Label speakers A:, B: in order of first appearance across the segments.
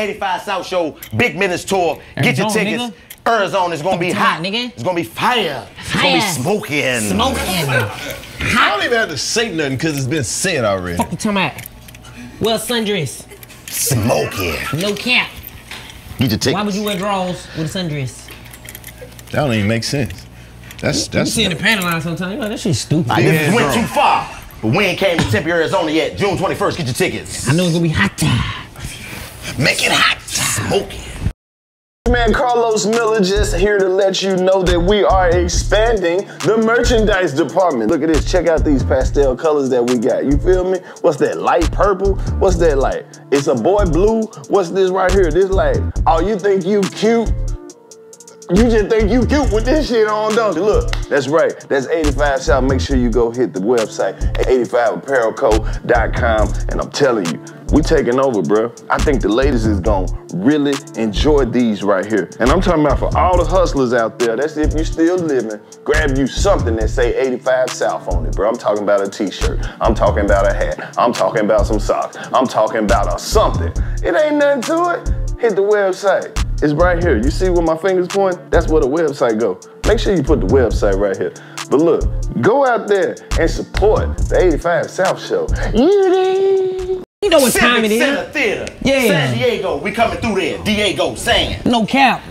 A: 85 South Show, Big Minutes Tour. Get your tickets.
B: nigga.
A: Arizona is gonna be hot.
B: hot, nigga.
A: It's gonna be fire. It's gonna be
B: Fire.
A: smoking.
B: Smoking.
C: I don't even have to say nothing because it's been said already.
B: Fuck you talking about? Well, sundress.
A: Smoking.
B: No cap.
A: Get your tickets.
B: Why would you wear drawers with a sundress?
C: That don't even make sense. That's
B: You
C: that's
B: see in the panty line sometimes. You know, that shit stupid.
A: I
C: Yeah,
A: went too far. But we ain't came to Tempe, Arizona yet. June 21st, get your tickets.
B: I know it's gonna be hot.
A: Make it hot. Smoking.
D: Man, Karlous Miller just here to let you know that we are expanding the merchandise department. Look at this. Check out these pastel colors that we got. You feel me? What's that? Light purple? What's that like? It's a boy blue. What's this right here? This like, oh, you think you cute? You just think you cute with this shit on, don't you? Look, that's right. That's 85 South. Make sure you go hit the website, 85apparelco.com. And I'm telling you, we taking over, bro. I think the ladies is gonna really enjoy these right here. And I'm talking about for all the hustlers out there. That's if you still living. Grab you something that say 85 South on it, bro. I'm talking about a t-shirt. I'm talking about a hat. I'm talking about some socks. I'm talking about a something. It ain't nothing to it. Hit the website. It's right here. You see where my fingers point? That's where the website go. Make sure you put the website right here. But look, go out there and support the 85 South Show. You?
B: You know what time it
A: Civic
B: is.
A: Center Theater.
B: Yeah.
A: San Diego. We coming through there. Diego San.
B: No cap.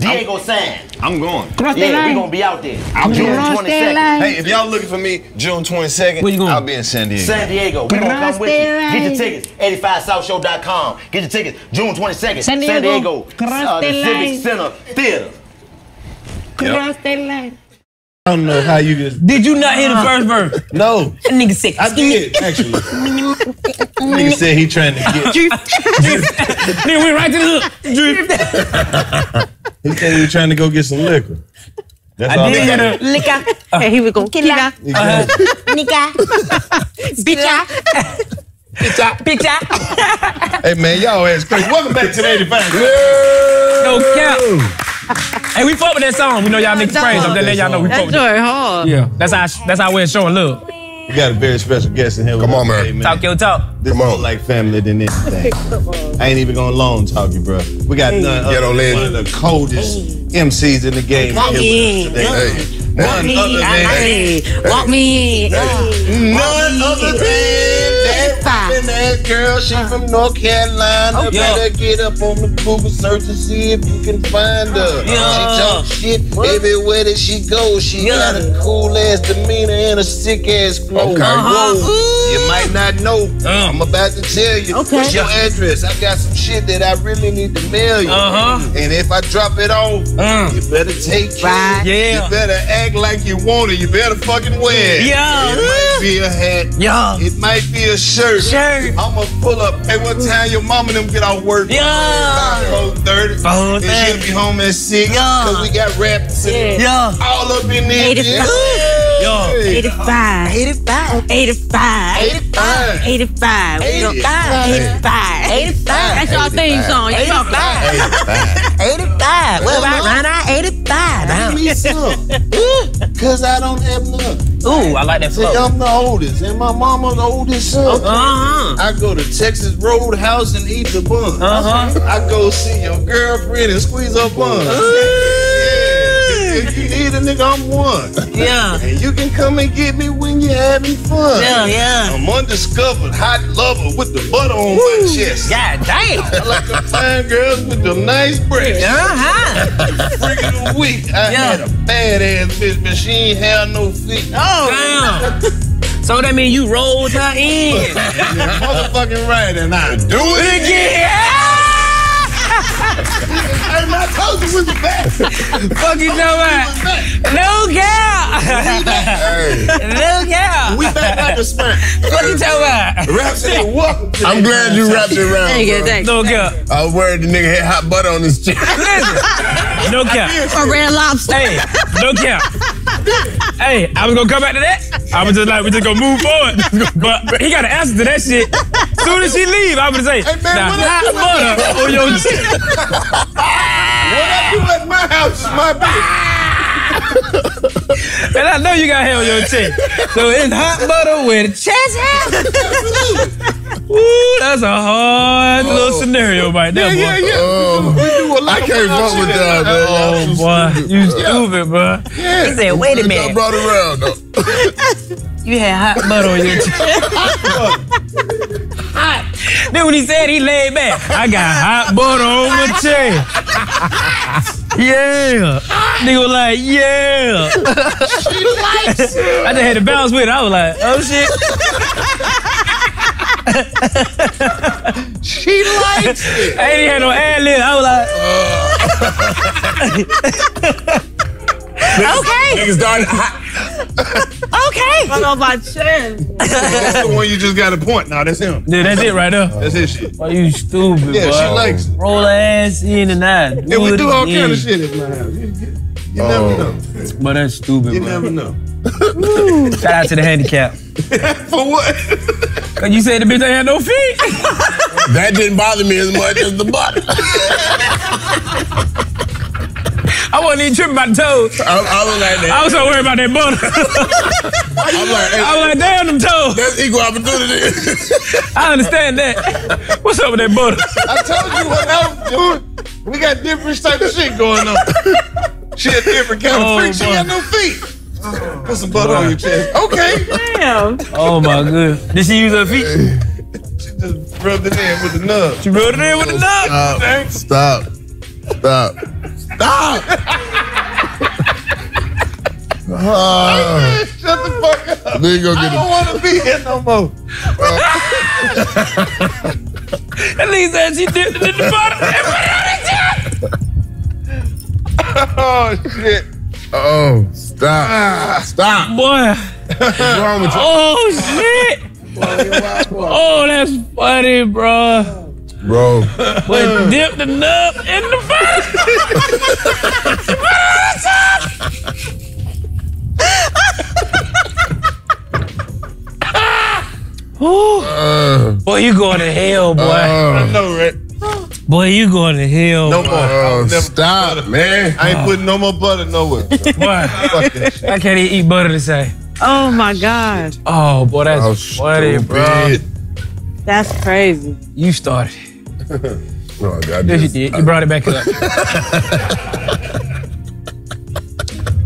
A: Diego San.
C: I'm going.
B: Cross that
A: Yeah, we
B: line.
A: gonna be out there.
C: I'll
A: June
B: Cross
A: 22nd.
B: line.
C: Hey, if y'all looking for me, June 22nd,
B: Where you going?
C: I'll be in San Diego.
A: San Diego. We gonna come with you.
B: Cross
A: Get your
B: the
A: tickets. 85southshow.com. Get your tickets. June 22nd.
B: San
A: San
B: Diego.
A: Diego.
B: Cross
A: uh, the
B: the
A: Civic. Center Theater.
B: Cross that line.
E: I don't know how you just.
B: Did you not hear the first verse?
E: No,
B: That nigga said,
E: I did actually. Nigga said he trying to get.
B: Nigga went right to the hook.
E: He said he was trying to go get some liquor. That's all
B: I did
E: that
B: hear the
F: Liquor. Hey, here we go. Killer.
E: Exactly.
F: Nigga. Bitcha.
B: picture.
E: Hey man, y'all ass crazy. Welcome back to the 85.
B: No cap. Hey, we fuck with that song. We know y'all niggas crazy. I'm just letting y'all know we fuck with that.
F: joy hard.
B: Yeah, that's how that's how we're showing love.
E: We got a very special guest in here. with
C: Come
E: us
C: on, man.
E: today,
B: Talk your talk.
E: This
C: Come
E: is
C: on.
E: like family than anything. I ain't even gonna long talk you, bro. We got none other
C: Ghetto
E: than one of the coldest MCs in the game.
F: Walk
E: here
F: me
E: with us
F: in.
E: today.
C: Hey,
E: None
F: Me,
E: other
F: I-
E: than
F: hey, Walk me in.
E: none other than that poppin' ass girl. She from North Carolina.
F: Okay.
E: Better get up on the Google search and see if you can find her.
B: Yeah.
E: She talk shit everywhere that she goes. She
B: Yeah.
E: got a cool ass demeanor and a sick ass flow.
C: Okay.
E: Whoa.
F: Uh-huh.
E: You might not know.
B: Uh.
E: I'm about to tell you.
F: Okay.
E: What's your address? I got some shit that I really need to mail you.
B: Uh-huh.
E: And if I drop it off,
B: Uh.
E: you better take it.
F: Right.
B: Yeah.
E: You better act like you want it. You better fucking wear it.
B: Yeah.
E: It might be a hat.
B: Yeah.
E: It might be a shirt. I'ma pull up. Hey, what time your mom and them get off work?
B: Yeah.
E: Four thirty.
B: 4:30.
E: And she'll be home at six.
B: Yeah.
E: Cause we got Rapsody
B: Yeah.
E: all up in there.
F: 85.
B: Yeah.
F: 85. 85. 85.
E: 85.
F: 85.
E: 85.
F: 85. 85. That's our theme song. You talk about
E: 85.
F: 85. Well, right, right now, 85.
E: Give me some. Cause I don't have none.
B: Ooh, I like that
E: See,
B: flow.
E: I'm the oldest, and my mama the oldest son.
B: Uh-huh.
E: I go to Texas Roadhouse and eat the bun.
B: Uh-huh.
E: I go see your girlfriend and squeeze her bun. Yeah. If you need a nigga, I'm one.
B: Yeah.
E: And you can come and get me when you're having fun.
B: Yeah, yeah.
E: I'm undiscovered, hot lover with the butter on my chest.
B: God damn.
E: I like the fine girls with the nice breasts.
B: Uh-huh.
E: Freak of the week. I
B: Yeah.
E: had a badass bitch, but she ain't have no feet.
B: Damn. So that means you rolled her in.
E: You're motherfucking right, and I do it again. Hey, man, I told you we was back.
B: Fuck you know what? No cow. No cow.
E: We back like a smack.
B: What you talking about?
E: Rapsody welcome to
C: I'm glad you wrapped it around.
F: Thank you, thank you.
B: No cow.
C: I was worried the nigga had hot butter on his chest.
B: Listen. No cow.
F: A red lobster.
B: Hey, no cap. Hey, I was gonna come back to that. I was just like, we just gonna move forward. But he got an answer to that shit. Soon as she leave, I would say,
E: Hey, man,
B: now
E: what up,
B: hot butter on your shit.
E: What I do at my house my bitch.
B: and I know you got hair on your chest. So it's hot butter with chest hair. Ooh, that's a hard little oh. scenario right there, boy.
E: Yeah, yeah, yeah.
G: Oh,
E: we do a lot
G: I
E: of
G: can't fuck with
E: shit.
G: y'all, man.
B: Oh,
G: Y'all
B: boy.
G: stupid.
B: You stupid, bro. He said, wait a minute.
G: I brought it around, though.
B: You had hot butter on your chest. hot. Then when he said he laid back, I got hot butter on my chest. Yeah. Nigga was like, yeah. She likes it. I just had to bounce with it. I was like, oh shit.
E: She likes it.
B: I ain't even had no ad lib. I was like,
F: Okay.
G: Niggas started hot.
F: Okay. I know my chest.
E: That's the one you just got a point. Nah, that's him.
B: dude, that's it right there.
E: That's his shit.
B: Why you stupid,
E: Yeah,
B: boy?
E: she likes it.
B: Roll her ass in and out.
E: Yeah, we do all
B: again.
E: kind of shit in my house. You, you- you
G: Oh.
E: never know.
B: But that's stupid,
E: You
B: bro.
E: never know.
B: Shout out to the handicap.
E: For what?
B: Cause you said the bitch ain't had no feet.
G: That didn't bother me as much as the butt.
B: I wasn't even tripping about the toes.
G: I, I was like that.
B: I was so worried about that butter.
G: I'm like, hey,
B: I was like, damn them toes.
G: that's equal opportunity.
B: I understand that. What's up with that butter?
E: I told you what I was doing. We got different type of shit going on. She a different kind
B: Oh,
E: of freak. She
B: boy.
E: got no feet. Put some butter on your chest. Okay.
F: Damn.
B: Oh my god. Did she use her feet?
E: She just rubbed it in with the nub.
B: She rubbed it in with the nub.
G: Stop. Stop. Stop. Ah,
E: Shut the fuck up.
G: then you go
E: I don't want to be here no more.
B: That nigga said she dipped it in the butter and put it on
E: Oh shit.
G: Oh, stop. Stop.
B: Boy.
G: What's wrong with you?
B: Oh shit. Oh, that's funny, bro.
G: Bro,
B: But dip the nub in the butter. Ooh.
G: uh,
B: Boy, you going to hell, boy.
G: uh,
E: know, right?
B: boy, you going to hell.
E: No
B: boy.
E: more.
G: Uh,
E: would never-
G: stop, man.
E: I ain't putting no more butter nowhere.
B: Boy,
E: Fuck that shit.
B: I can't even eat butter to say.
F: Oh my God.
B: Oh, boy, that's
G: Oh,
B: funny, bro.
F: That's crazy.
B: You started.
G: No, I
B: Yes, you did. You brought it back up.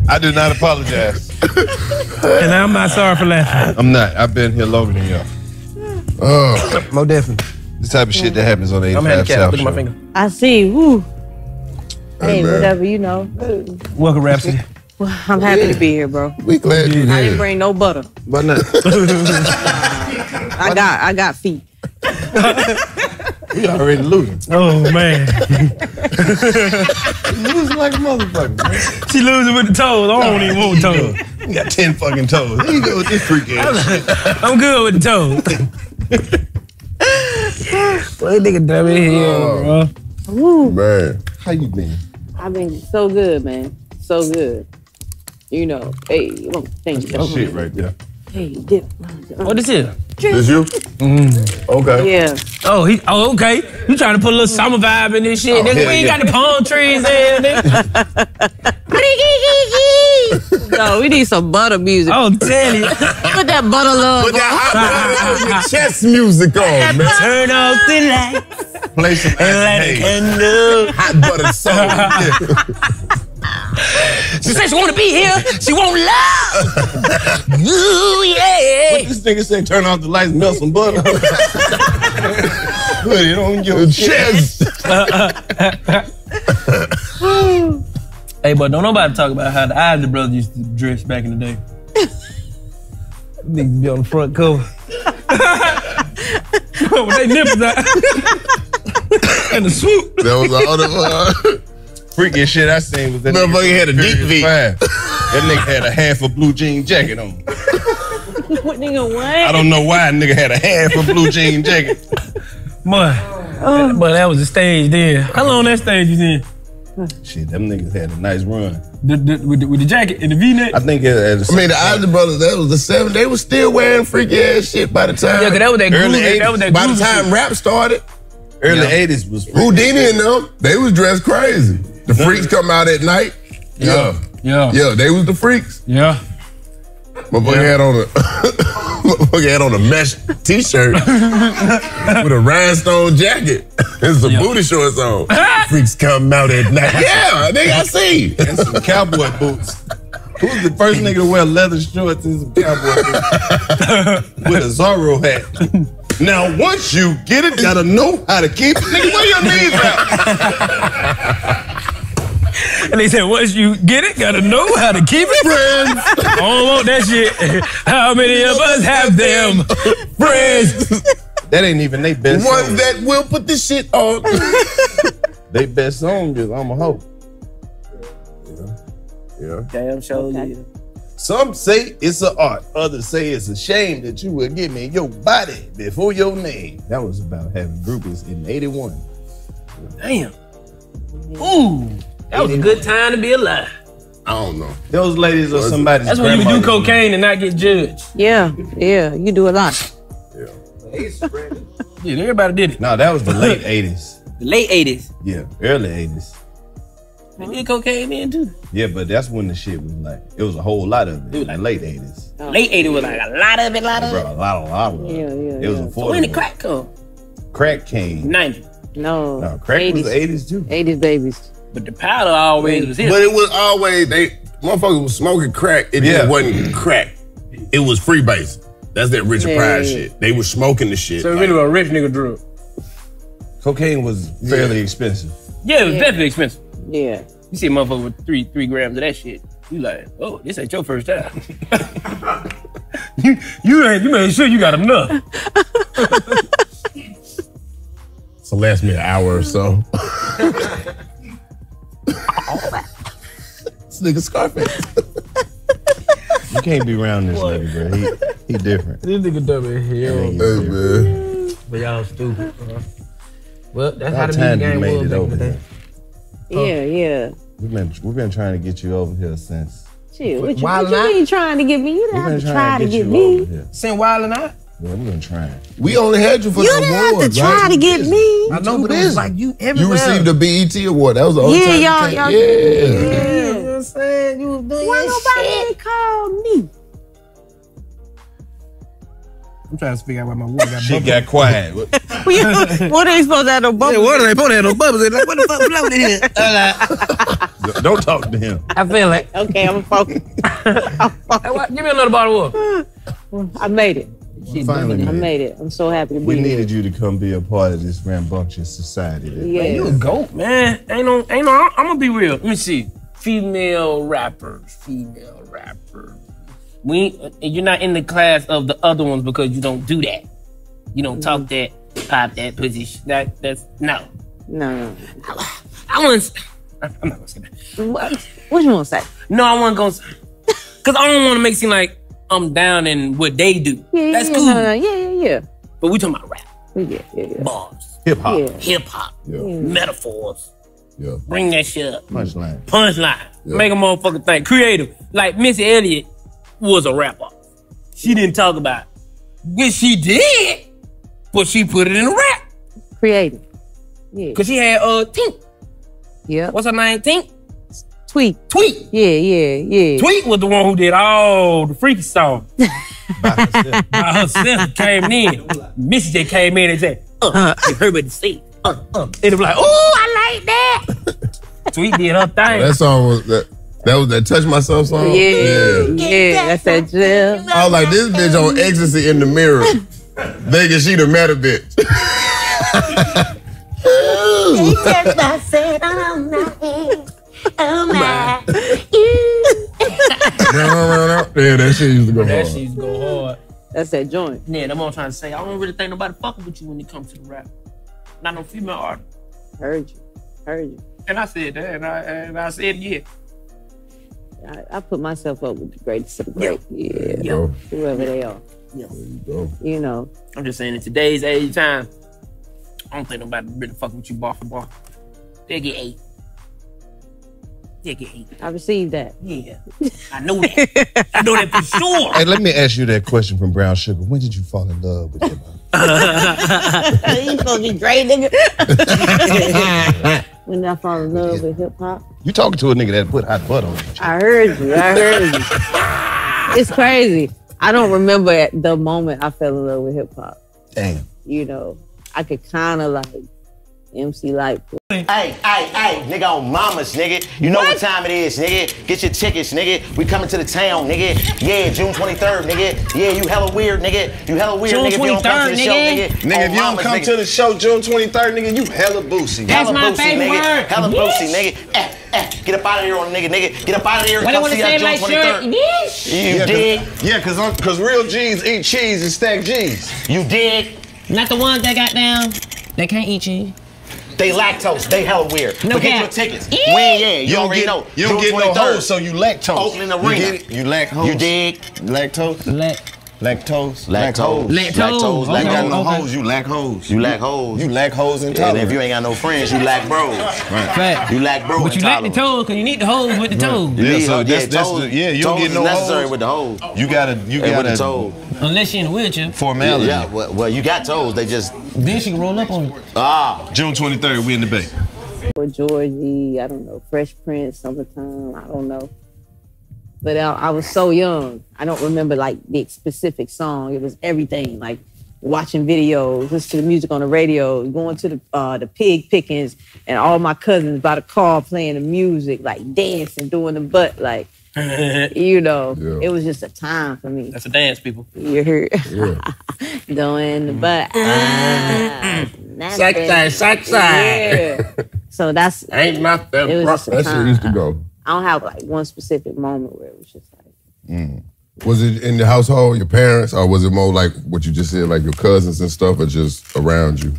E: I do not apologize.
B: and I'm not sorry for laughing.
E: I'm not. I've been here longer than y'all.
G: Oh.
B: Mo definitely.
E: This type of shit that happens on the 85
B: I'm handicapped.
E: South
B: Look at my finger.
F: I see. Woo. Hey,
G: man.
F: whatever, you know.
B: Welcome, Rapsody.
F: Well, I'm happy to be here, bro.
G: we glad you here.
F: I didn't bring no butter.
E: But not.
F: I got I got feet.
E: We already losing.
B: Oh, man.
E: Losing like a motherfucker. Man.
B: she losing with the toes. I don't even want toes.
E: You got 10 fucking toes. Here you go with this freak ass.
B: I'm good with the toes. Boy, that nigga dumb in here, oh. bro.
F: Woo.
G: Man,
E: How you been?
F: I've been so good, man. So good. You know, hey, well, thank you.
E: That shit right there.
F: Hey, dip.
B: What is it?
G: this you? Mm-hmm. Okay.
F: Yeah.
B: Oh, he. Oh, okay. You trying to put a little summer vibe in this shit, oh, nigga?
E: hell
B: We ain't
E: yeah.
B: got the palm trees there, nigga.
F: no, we need some butter music.
B: Oh, tell you.
F: Put that butter love.
G: Put that hot chest music on, man.
B: Turn off the light
E: Play some
B: and light a
E: Hey.
B: candle.
G: Hot butter song.
B: She said she want to be here. She want love. Ooh, yeah.
E: What This nigga said turn off the lights and melt some butter. Put it on your chest.
G: chest.
B: Hey, but don't nobody talk about how the Isley brothers used to dress back in the day. Niggas be on the front cover. With they nipples out. and the swoop.
G: That was all the. Uh,
E: Freaking shit I seen was that
G: Motherfucker
E: nigga
G: had a deep V.
E: That nigga had a half a blue jean jacket on.
F: What nigga what?
E: I don't know why a nigga had a half a blue jean jacket.
B: Boy, oh. but that was the stage then. How long that stage was in?
E: Shit, them niggas had a nice run.
B: The, the, with, the, with the jacket and the V-neck?
E: I think it, at
G: I mean, the Isley Brothers, that was the seven. They was still wearing freaky ass shit by the time.
B: Yeah, cause that was that
E: Early
B: groovy. That was that
G: by the time
B: shit.
G: rap started,
E: early
G: Yeah.
E: 80s was
G: Whodini and them, they was dressed crazy. The freaks come out at night. Yeah.
B: Yeah.
G: Yeah, they was the freaks.
B: Yeah.
G: Motherfucker had on a motherfucker had on a mesh t-shirt with a rhinestone jacket and some booty shorts on. Freaks come out at night. Yeah, nigga, I see.
E: And some cowboy boots. Who's the first nigga to wear leather shorts and some cowboy boots with a Zorro hat? Now, once you get it, gotta know how to keep it. Nigga, where your knees at?
B: And they said, once you get it, gotta know how to keep it. Friends. I don't want that shit. How many of us have them? Friends.
E: That ain't even they best
G: One
E: song.
G: that will put this shit on.
E: They best song is I'm a hoe.
G: yeah.
F: Damn show okay.
E: Some say it's an art. Others say it's a shame that you would give me your body before your name. That was about having groupies in 81.
B: Damn. Ooh. That was a good time to be alive.
G: I don't know.
E: Those ladies are somebody's
B: That's when you would do cocaine and not get judged.
F: Yeah, yeah, you do a lot.
B: Yeah, everybody did it.
E: No, that was the late 80s.
B: The late 80s.
E: Yeah, early 80s.
B: They did cocaine then too.
E: Yeah, but that's when the shit was like, it was a whole lot of it.
B: It was
E: in the late 80s.
B: Late 80s was like a lot of it, a lot of
E: Bro,
B: it.
E: a lot, a lot of it.
F: Yeah, yeah,
E: It was
F: yeah.
E: affordable.
B: When did crack come?
E: Crack came.
B: 90.
F: No,
E: No, crack was
F: 80s,
E: 80s too.
F: 80s babies.
B: But the powder always was here.
G: But it was always they motherfuckers was smoking crack. It
E: Yeah.
G: just wasn't crack. It was freebase. That's that Richard
F: Yeah,
G: Pryor
F: yeah.
G: shit. They was smoking the shit.
B: so it
G: like-
B: really was a rich nigga drug.
E: Cocaine was fairly expensive.
B: Yeah, it was
F: Yeah.
B: definitely expensive.
F: Yeah.
B: You see a motherfucker with three three grams of that shit. You like, oh, this ain't your first time. you you ain't you made sure you got enough.
G: So last me an hour or so.
E: This nigga Scarface. you can't be around this nigga, bro. He, he different.
B: This nigga dumb as hell.
G: Hey man.
B: But y'all stupid. Bro. Well, that's how the music game
E: made
B: was
E: it
B: back in
E: over
B: the day.
F: Yeah, oh. yeah.
E: We've been we've been trying to get you over here since.
F: Shit, what you,
B: Why
F: what you
B: not?
F: mean trying to get me? You
E: We've
F: didn't
E: been
F: have to
E: trying
F: try to get
E: you
F: me.
E: over here.
B: Send Wild and I.
E: Yeah, we've been trying.
G: We only had you for
F: You
G: the
F: didn't have to try
G: right?
F: to get me.
B: I know, but it was like you everywhere.
G: You received the BET award. That was the only
F: Yeah,
G: time you
F: y'all-
G: came-
F: y'all-
G: Yeah.
B: You know what I'm saying? You was doing
F: Why nobody
B: shit.
F: called me?
B: I'm trying to figure out why my water got
E: She
B: bubbles.
E: got quiet.
F: what are they supposed to have no bubble?
B: water ain't put no bubbles in. Like, what the fuck floating in here?
E: Don't talk to him.
B: I feel like.
F: Okay, I'm focused.
B: Hey, what? Give me another bottle of water.
F: I made it.
E: Finally,
F: I made it. I'm so happy to be
E: We
F: here.
E: We needed you to come be a part of this rambunctious society.
F: Yeah.
B: Man, you a goat, man. Ain't no, ain't no. I'm gonna be real. Let me see. Female rappers, female rappers. We, and you're not in the class of the other ones because you don't do that. You don't talk that, pop that pussy. That, that's no.
F: No, no.
B: I want. I'm not gonna say that.
F: What, what you want to say?
B: No, I want to go. Cause I don't want to make it seem like I'm down in what they do.
F: Yeah,
B: that's
F: yeah,
B: cool.
F: No, no, yeah, yeah, yeah.
B: But we talking about rap,
F: Yeah, yeah, yeah.
B: bars,
E: Hip hop.
F: Yeah.
B: hip hop,
G: Yeah.
B: metaphors.
G: Yeah.
B: Bring that shit up.
E: Punchline.
B: punchline.
G: Yeah.
B: Make a motherfucker think. Creative. Like Missy Elliott was a rapper. She didn't talk about it. Yes, she did, but she put it in a rap.
F: Creative. Yeah.
B: Cause she had uh Tink.
F: Yep.
B: What's her name? Tink?
F: Tweet.
B: Tweet.
F: Yeah, yeah, yeah.
B: Tweet was the one who did all the freaky songs.
E: By herself.
B: By herself came in. Missy just came in and said, uh, you heard what to say. Uh, uh. And it was like, oh, I like that. Tweet did her thing.
G: That song was that. That was that touch myself song.
F: Yeah, yeah, that's that gel.
G: I was like, this bitch on ecstasy in the mirror, thinking she the meta bitch. yeah, that shit used to go
B: that
G: hard.
B: shit go hard.
F: That's that joint.
B: Yeah, that's what I'm trying to say. I don't really think nobody fucking with you when it comes to the rap. Not no female artist.
F: Heard you. Heard you.
B: And I said that, and I, and I said yeah.
F: I, I put myself up with the greatest of the great. Yeah.
G: Yo,
F: Whoever they are.
G: there you go.
F: You know.
B: I'm just saying in today's age time, I don't think nobody really fucking with you bar for bar. They get eight. They get.
F: I received that.
B: Yeah, I know that. I know that for sure.
E: Hey, let me ask you that question from Brown Sugar. When did you fall in love with him?
F: you supposed to be great, nigga. when When I fall in love with hip hop.
E: You talking to a nigga that put hot butter on you.
F: I heard you. I heard you. it's crazy. I don't remember at the moment I fell in love with hip hop.
E: Damn.
F: You know, I could kind of like MC Lyte.
A: Hey, hey, hey, nigga on mamas, nigga. You know what time it is, nigga. Get your tickets, nigga. We coming to the town, nigga. Yeah, June 23rd, nigga. Yeah, you hella weird, nigga. You hella weird,
B: June
A: nigga. If you don't come to the
B: 23rd,
A: show,
B: nigga.
A: nigga.
E: Nigga, if you don't
A: mamas,
E: come
A: nigga.
E: to the show June 23rd, nigga, you hella boosie.
B: That's
A: Hella
B: my
A: boosie,
B: favorite
A: nigga.
B: word.
A: Hella
B: Yes.
A: boosie, nigga. Eh, eh. Get up out of here on nigga, nigga. Get up out of here.
B: Why they
A: Come
B: want to
A: see
B: say
A: us
B: my
A: June
B: shirt?
A: 23rd.
B: Yes.
A: You
E: Yeah,
A: dig?
E: cause, yeah, cause, I'm- cause real G's eat cheese and stack G's.
A: You dig?
B: Not the ones that got down. They can't eat cheese.
A: They lactose. They hella weird.
B: No
A: but get your tickets.
B: Yeah.
A: When, yeah, you,
E: You don't get,
A: know.
E: you don't
A: June
E: get no
A: 23rd.
E: hoes, so you lactose.
A: Oakland
E: You
A: Arena.
E: get it? You lack hoes.
A: You dig?
E: Lactose?
B: Let
E: Lactose?
A: Lactose.
B: Lactose.
A: Lactose.
B: Okay.
E: You got no
B: Okay.
E: hoes, you lack hoes.
A: You lack hoes.
E: You lack hoes and toes.
A: And if you ain't got no friends, you lack bros.
B: Fact.
A: You lack bro
B: But you lack the
A: intolerance.
B: toes because you need the hoes with the toes.
A: You
E: Yeah, so
A: hoes.
E: that's- that's the- yeah, you don't
A: toes
E: get no
A: is necessary with the hoes.
E: You gotta, you
A: And with the
E: gotta
A: toes.
B: Unless she in a wheelchair.
E: formality.
A: Yeah, well, well, you got toes. They just
B: Then she can roll up on you.
A: ah.
E: June 23rd, we in the bay.
F: Or Georgie, I don't know, Fresh Prince, Summertime, I don't know. But I, I was so young. I don't remember like the specific song. It was everything, like watching videos, listening to the music on the radio, going to the uh, the pig pickings, and all my cousins by the car playing the music, like dancing, doing the butt, like you know.
G: Yeah.
F: It was just a time for me.
B: That's a dance, people.
F: You heard
G: Yeah.
F: doing the butt. Ah, that's
B: Side
F: it.
B: side, side side.
F: Yeah. So that's
B: Ain't nothing.
F: it was just a
G: That used to go.
F: I don't have like one specific moment where it was just like
G: Was it in the household, your parents, or was it more like what you just said, like your cousins and stuff, or just around you?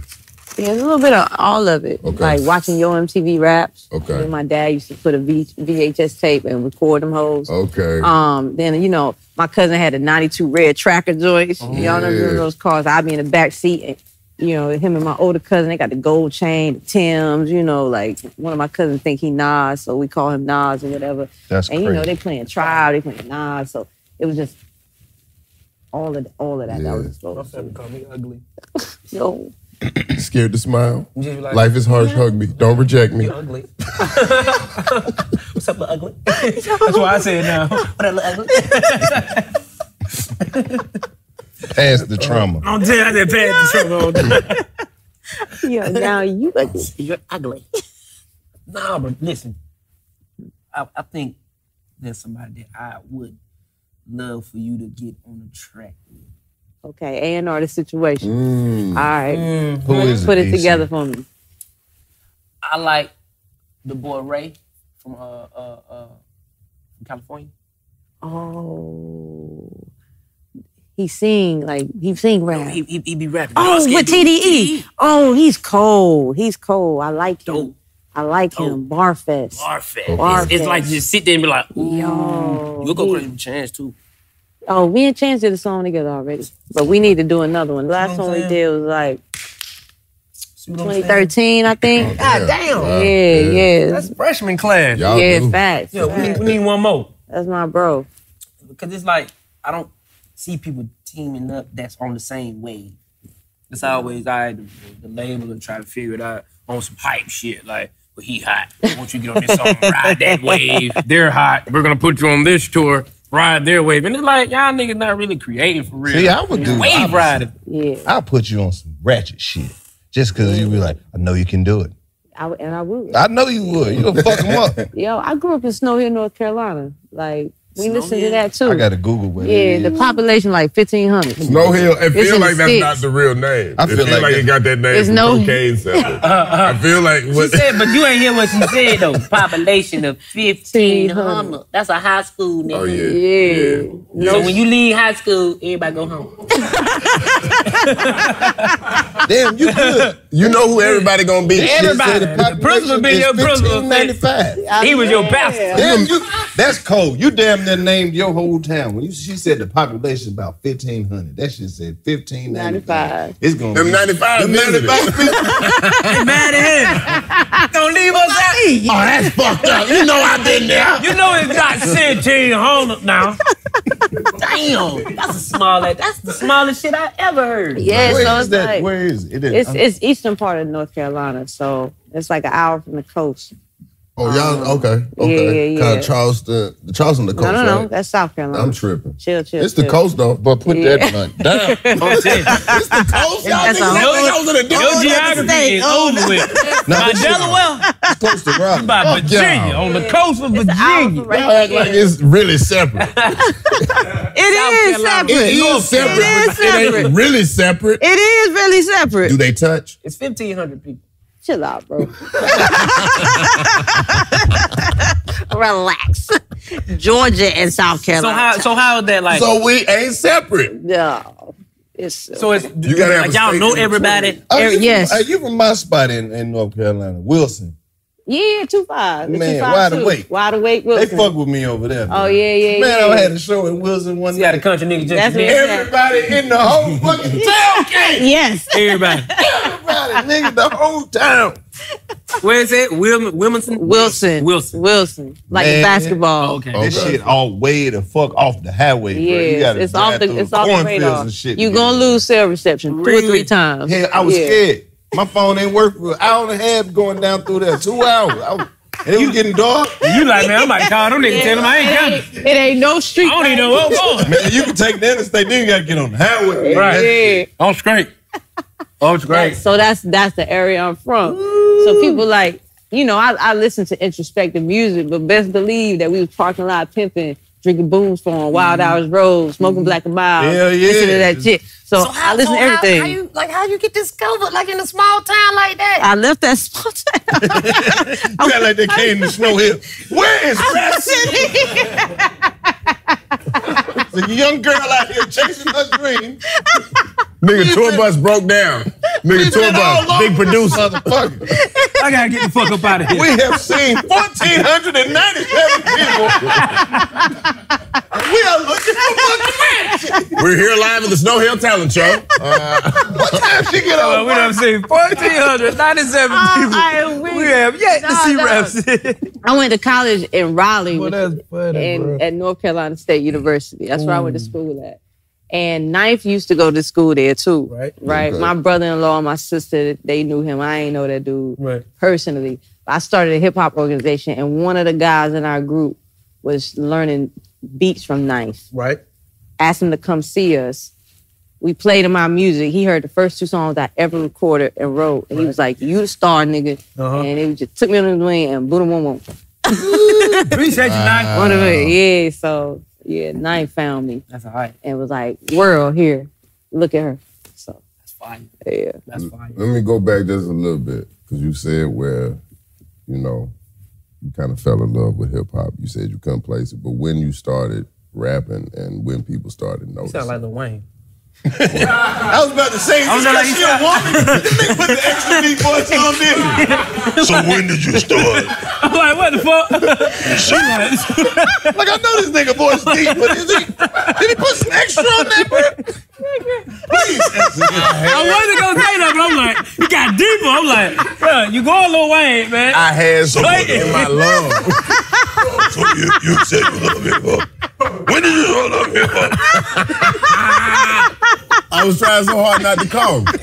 F: yeah, a little bit of all of it.
G: Okay.
F: Like watching your MTV raps.
G: Okay.
F: Then my dad used to put a v- VHS tape and record them hoes.
G: Okay.
F: Um, then you know, my cousin had a '92 red tracker joints. Y'all know
G: Yeah.
F: those cars. I'd be in the back seat, and you know, him and my older cousin, they got the gold chain, the Tims. You know, like one of my cousins think he Nas, so we call him Nas or whatever.
E: That's
F: and you know,
E: crazy.
F: they playing Trial, they playing Nas, so it was just all of all of that that was
G: Yeah.
F: exposed. to me.
B: call me ugly.
F: Yo,
G: Scared to smile.
B: Just be like,
G: Life is harsh. Hug me. Don't reject me.
B: You ugly. What's up, little ugly? That's why I say it now. What up, little ugly?
E: Past the trauma.
B: I'm telling you, I did pass the trauma. all day.
F: yo, now you ugly.
B: You're ugly. nah, but listen, I, I think there's somebody that I would love for you to get on the track with.
F: Okay, A and R the situation.
G: Mm.
F: All right,
E: Who is
F: put it
E: DC?
F: together for me.
B: I like the boy Ray from uh uh uh from California.
F: Oh, he sing like he sing rap.
B: He, he, he be rapping.
F: Oh, with TDE. Oh, he's cold. He's cold. I like him.
B: Dope.
F: I like him. Barfest.
B: Barfest.
F: Barfest.
B: It's, it's like just sit there and be like, ooh.
F: Yo,
B: You'll go
F: he-
B: crazy with Chance too.
F: Oh, we and Chance did a song together already, but we need to do another one. The last
B: You know
F: one we did was like
B: See I'm saying?
F: 2013, I think.
B: God damn.
G: Wow.
F: Yeah, yeah,
B: That's freshman class.
G: Y'all
F: yeah.
G: do.
F: Facts.
B: Yeah, we we need one more.
F: That's my bro.
B: Because it's like, I don't see people teaming up that's on the same wave. It's always I the, the label and try to figure it out on some hype shit. Like, well, he hot. Once you get on this song, ride that wave. They're hot. We're gonna put you on this tour. Ride their wave. And it's like, y'all niggas not really creating for real.
E: See, I would do
B: wave
E: opposite.
B: riding.
F: Yeah,
E: I'll put you on some ratchet shit. Just cause you be like, I know you can do it.
F: I, and I would.
E: I know you would. You'll fuck them up.
F: Yo, I grew up in Snow Hill, North Carolina. Like we
B: Snow
F: listen to that too.
E: I gotta Google what
F: yeah,
E: it
F: the population like 1500.
G: Snow Hill. It
F: It's
G: feel like that's
F: sticks.
G: not the real name.
E: I
G: it
E: feel
G: feel
E: like
G: like, it got that name
F: It's
G: from
F: no-
G: cocaine sample. Uh, uh, uh. I feel like
B: She
G: what
B: said, but you ain't hear what she said though. Population of 1500. That's a high school nigga.
G: Oh yeah.
F: Yeah.
B: So when you leave high school, everybody go home.
E: Damn, you good.
G: You know who everybody gonna be.
B: Everybody.
E: Say
B: The principal be your principal.
E: 1595.
B: He was your pastor.
E: Damn, you, that's cold. You damn near named your whole town. When you, she said the population is about 1,500. That shit said 1595.
F: 95.
E: It's gonna
G: Them
E: ninety
G: five.
E: Ninety five.
B: Mad at him. Don't leave us out.
G: Oh, that's fucked up. You know I've been there.
B: You know it's not 1700 now. Damn, that's a small. That's the smallest shit I ever heard.
F: Yeah,
E: Where
F: so
E: is
F: it's
E: that?
F: like
E: Where is it? It
F: it's
E: uh,
F: it's eastern part of North Carolina, so it's like an hour from the coast.
G: Oh, y'all um, okay?
F: yeah,
G: Okay.
F: yeah,
G: Kind
F: yeah.
G: of Charleston, the Charleston, the coast.
F: No, no, no,
G: right?
F: that's South Carolina.
G: I'm tripping.
F: chill, chill.
G: It's the coast though.
E: but put
F: Yeah.
E: that blunt down.
B: I'm telling you.
G: It's the coast. Y'all
F: That's
G: niggas
F: a
G: act
F: whole-
G: like I was in a
B: Your geography
F: state.
B: is over with.
E: Now,
B: By
E: this shit
B: Delaware,
E: close to Raleigh.
B: by
G: Fuck
B: Virginia,
G: y'all.
B: on the coast of
F: Hour
B: Virginia.
F: right
G: Y'all act like it's really separate.
F: It is
B: Carolina.
F: separate.
G: It is separate.
F: It is
G: but It ain't really separate.
F: It is really separate.
G: Do they touch?
B: It's fifteen hundred people.
F: Chill out, bro. Relax. Georgia and South Carolina.
B: So
F: Carolina.
B: how? So how is that like? So,
G: So we ain't separate.
F: no, it's
B: it's
G: You gotta have
B: like
G: a
B: y'all know everybody.
E: Are
F: Er,
E: you,
F: yes.
E: Are you from my spot in, in North Carolina? Wilson.
F: Yeah, two five.
E: Man,
F: two five
E: wide
F: two.
E: awake.
F: Wide awake.
E: They fuck with me over there.
F: Oh yeah, yeah,
E: Man,
F: yeah.
E: I had a show in Wilson one
B: See how the country niggas
F: That's
B: just
F: what-
B: did?
E: Everybody in the whole fucking town came.
F: Yes.
B: Everybody.
E: Everybody, nigga, the whole town.
B: Where is it? Wilm- Wilmington?
F: Wilson.
B: Wilson.
F: Wilson. Like
E: Man.
F: basketball.
B: Oh, okay.
E: This shit all way the fuck off the highway, bro. You
F: Yes,
E: gotta
F: it's off the it's off the
E: cornfields
F: radar.
E: and shit.
F: You
E: to
F: gonna lose cell reception two or three times.
E: Hell, I was
F: Yeah.
E: scared. My phone ain't work for an hour and a half going down through there. Two hours. I was, and it was getting dark.
B: You like, man, I'm about to call them niggas, tell them I ain't coming.
F: It ain't no street.
B: I don't even know what I'm going.
E: Man, you can take the interstate, then you gotta get on the highway.
B: Right.
F: Yeah.
B: I'm straight. Oh, it's great.
F: So that's that's the area I'm from. So people like, you know, I, I listen to introspective music, but best believe that we was parking lot pimping, drinking booms for Wild mm-hmm. Hours Road, smoking mm-hmm. Black and Mild,
E: Hell yeah.
F: listening to that shit. So, I listen to everything.
B: How, you, like, how you get discovered, like, in a small town like that?
F: I left that spot.
E: You got like they came to Snow Hill. Where is There's a young girl out here chasing her dream.
G: Nigga, tour bus broke down. Nigga, tour bus, big producer.
E: Motherfucker.
B: I gotta get the fuck up out of here.
E: We have seen 1,497 people. we are looking for fucking magic.
G: We're here live at the Snow Hill Talent Show. Uh,
E: What time she get
B: Uh,
E: on?
B: we done seen 1,497 people.
F: I wish.
B: we have yet to see
F: no.
B: reps.
F: I went to college in Raleigh
B: Well,
F: which-
B: that's funny, bro.
F: at North Carolina State University. That's where I went to school at. And Ninth used to go to school there too.
B: Right.
F: Right.
G: Okay.
F: My brother-in-law and my sister, they knew him. I ain't know that dude
B: Right.
F: personally. I started a hip hop organization, and one of the guys in our group was learning beats from Ninth.
B: Right.
F: Asked him to come see us. We played him our music. He heard the first two songs I ever recorded and wrote. And he was like, You the star, nigga.
B: Uh-huh.
F: And it just took me under the wing and boom, boom, boom.
B: Appreciate you, Nine.
F: One of it, yeah. So yeah, Nine found me
B: That's all right.
F: and was like, "World here, look at her." So
B: That's fine.
F: yeah,
B: That's fine.
G: let me go back just a little bit because you said where, you know, you kind of fell in love with hip hop. You said you couldn't place it, but when you started rapping and when people started
B: You
G: noticing.
B: sound like Lil Wayne.
E: I was about to say,
B: I was
E: is
B: like,
E: she a woman? This nigga put the extra deep voice on this. So when did you start?
B: I'm like, what the fuck? She like,
E: Like I know this nigga voice deep, but is he? Did he put some extra on that, bro? Please answer this.
B: I wasn't gonna say that, but I'm like, you got deeper. I'm like, bro, you going little way, man.
G: I had someone in my lungs.
E: So you, you said you love hip hop. When did you start love hip hop?
G: I was trying so hard not to come.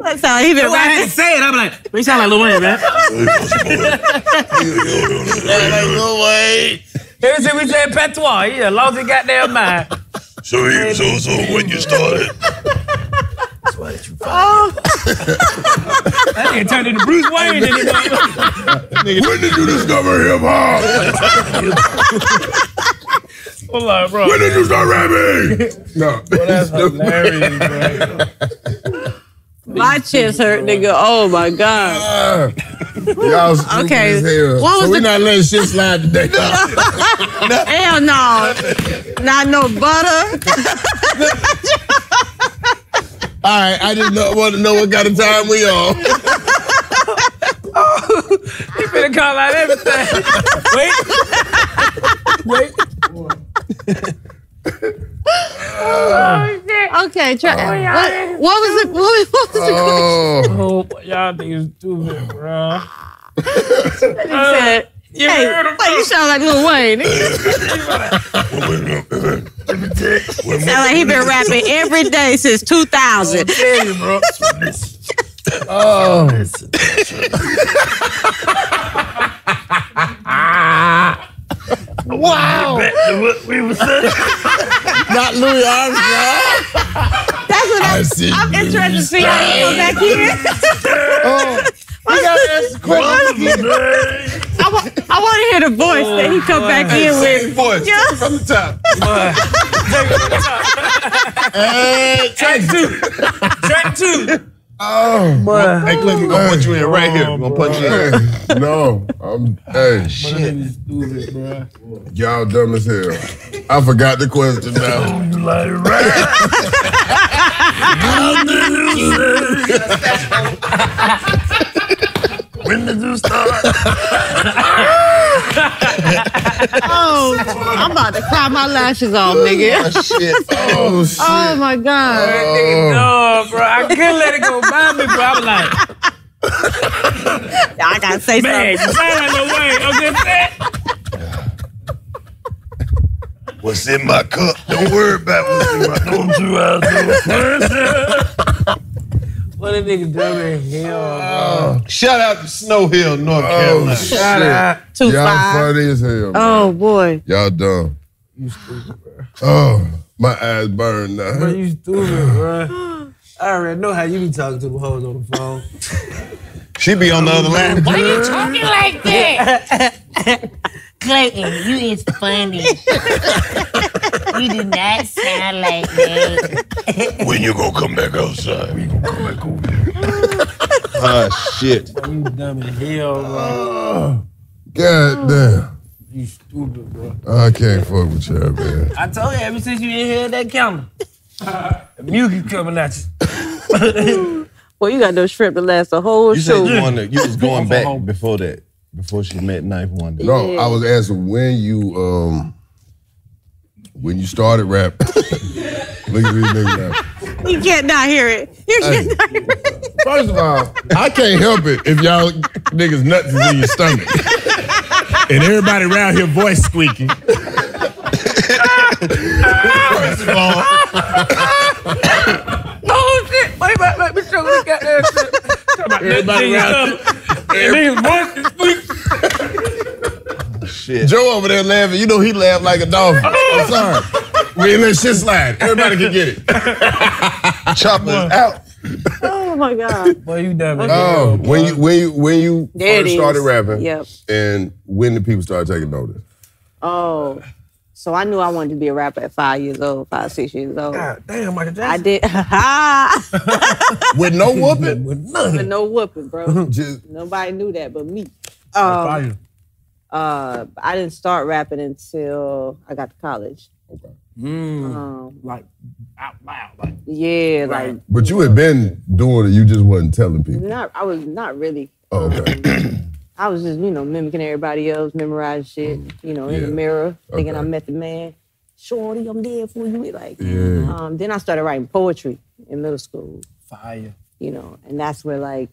F: I've that's how he been
B: That's why I had to
F: rapping.
B: say it. I'm like, you sound like Lil Wayne, man.
G: Lil Wayne.
B: Ever since we said patois, he done lost his goddamn mind.
E: So, you, so, so when you started? That's why did you oh.
B: that nigga turned into Bruce Wayne. And
G: When did you discover hip hop?
B: I'm like, bro.
G: When did you start rapping? No.
B: That's hilarious, bro.
F: My chest hurt, nigga. Oh my god.
G: Uh, Y'all stupid
F: Okay.
G: as hell.
F: What was
G: so we
F: the-
G: not letting shit slide today.
F: Hell no. Not no butter.
G: All right, I just know, want to know what kind of time we on.
B: He finna call out everything. Wait. Wait.
F: Okay, try. what, what was it? What, was- what was the
G: Oh,
B: Oh, y'all niggas stupid, bro.
F: question? He said,
B: He
F: Hey, like you sound like Lil Wayne. sound like he been rapping every day since 2000.
B: Oh.
G: Wow. Not Louis Armstrong.
F: That's what
G: I
F: I'm,
G: see.
F: I'm interested to see how he come back here.
G: Oh, you gotta ask the question.
F: I, wa- I want to hear the voice that he come back in
E: Same
F: with.
E: voice.
F: Yeah.
E: Take it from the top.
G: Hey,
B: Track two. Track two.
G: Oh,
B: Boy.
E: Hey, Cliff, we're gonna put you in right here. We're gonna put you in.
G: no, I'm. Hey,
B: Shit. Stupid, bro.
G: y'all dumb as hell. I forgot the question now.
B: When did you start?
F: Oh, I'm about to cry my lashes off, oh, oh, nigga.
E: Oh, shit.
G: Oh shit.
F: Oh my god.
G: Oh.
B: No, bro. I couldn't let it go by me, bro. I was like,
F: I gotta say
B: man, you
F: something.
B: sound like Lil Wayne. I'm just saying.
C: What's in my cup? Don't worry about what's in my cup. Don't you out
B: What a nigga dumb as hell,
E: Shout out to Snow Hill, North
G: Oh
E: Carolina.
G: shit.
B: Shout out.
F: Two
G: Y'all
F: five.
G: funny as hell. man.
F: Oh boy.
G: Y'all dumb. Oh, my eyes burn
B: Bro,
G: now.
B: you stupid, bro. I already know how you be talking to the hoes on the phone.
E: She be on the other line.
H: Why you talking like that? Clayton, you is funny. you do not sound like that.
C: When you gonna come back outside? We gonna come back over here.
E: Ah, shit.
B: You dumb as hell, bro.
G: Oh, God damn.
B: You stupid, bro.
G: I can't fuck with y'all, man.
B: I told you ever since you in here at that counter, the music coming at you.
F: Well, you got no shrimp to last a whole
E: You said
F: show.
E: you, wanted, you was going back before that, before she met 9th Wonder.
G: No,
F: Yeah.
G: I was asking when you um when you started rap. Look at these niggas now.
F: You can't not hear it. You
G: Hey.
F: can't not hear it.
G: First of all, I can't help it if y'all niggas nuts is in your stomach. And everybody around here voice squeaking. First of all,
B: Oh shit! Wait, wait, let me show you this goddamn shit. Talk about
G: Everybody
B: that
G: around-
B: nigga's voice is squeak.
E: Shit.
G: Joe over there laughing. You know he laughed like a dolphin. I'm sorry. We ain't let shit slide. Everybody can get it.
E: Chopper's out.
F: Oh my god.
B: Boy, you dumb as
G: Oh,
B: hell.
G: when you when you when you
F: There it
G: first
F: is.
G: started rapping,
F: Yep.
G: and when did people start taking notice?
F: Oh. So I knew I wanted to be a rapper at five years old, five, six years old.
B: God damn, Michael
F: I
B: Jackson.
F: did
G: With no whooping,
B: With nothing.
F: but no whooping, bro.
G: just
F: Nobody knew that but me. Um, uh, I didn't start rapping until I got to college.
B: Mm,
F: Um,
B: like out loud, like
F: yeah, like
G: But you had been doing it, you just wasn't telling people.
F: not. I was not really.
G: Oh, okay.
F: I was just, you know, mimicking everybody else, memorizing shit, you know, in
G: Yeah.
F: the mirror, thinking
G: Okay.
F: I met the man. Shorty, I'm there for you. Like,
G: Yeah.
F: um, then I started writing poetry in middle school,
B: fire.
F: you know, and that's where like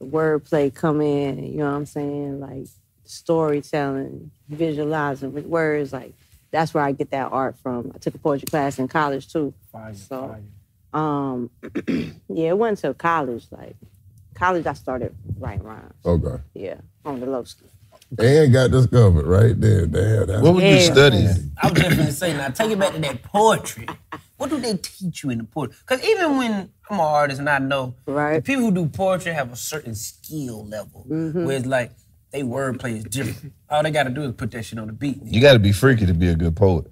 F: the wordplay come in. You know what I'm saying? Like storytelling, visualizing with words. Like that's where I get that art from. I took a poetry class in college too.
B: Fire,
F: So-
B: fire.
F: Um, yeah, it wasn't until college. Like college, I started writing rhymes.
G: Okay.
F: Yeah, on the low school.
G: And got discovered right there. Damn, that's
E: What were you
F: Yeah.
E: studying?
I: I was just gonna say, now take it back to that poetry. What do they teach you in the poetry? Because even when I'm an artist and I know the
F: Right.
I: people who do poetry have a certain skill level where it's like they wordplay is different. All they gotta do is put that shit on the beat.
E: You got to be freaky to be a good poet.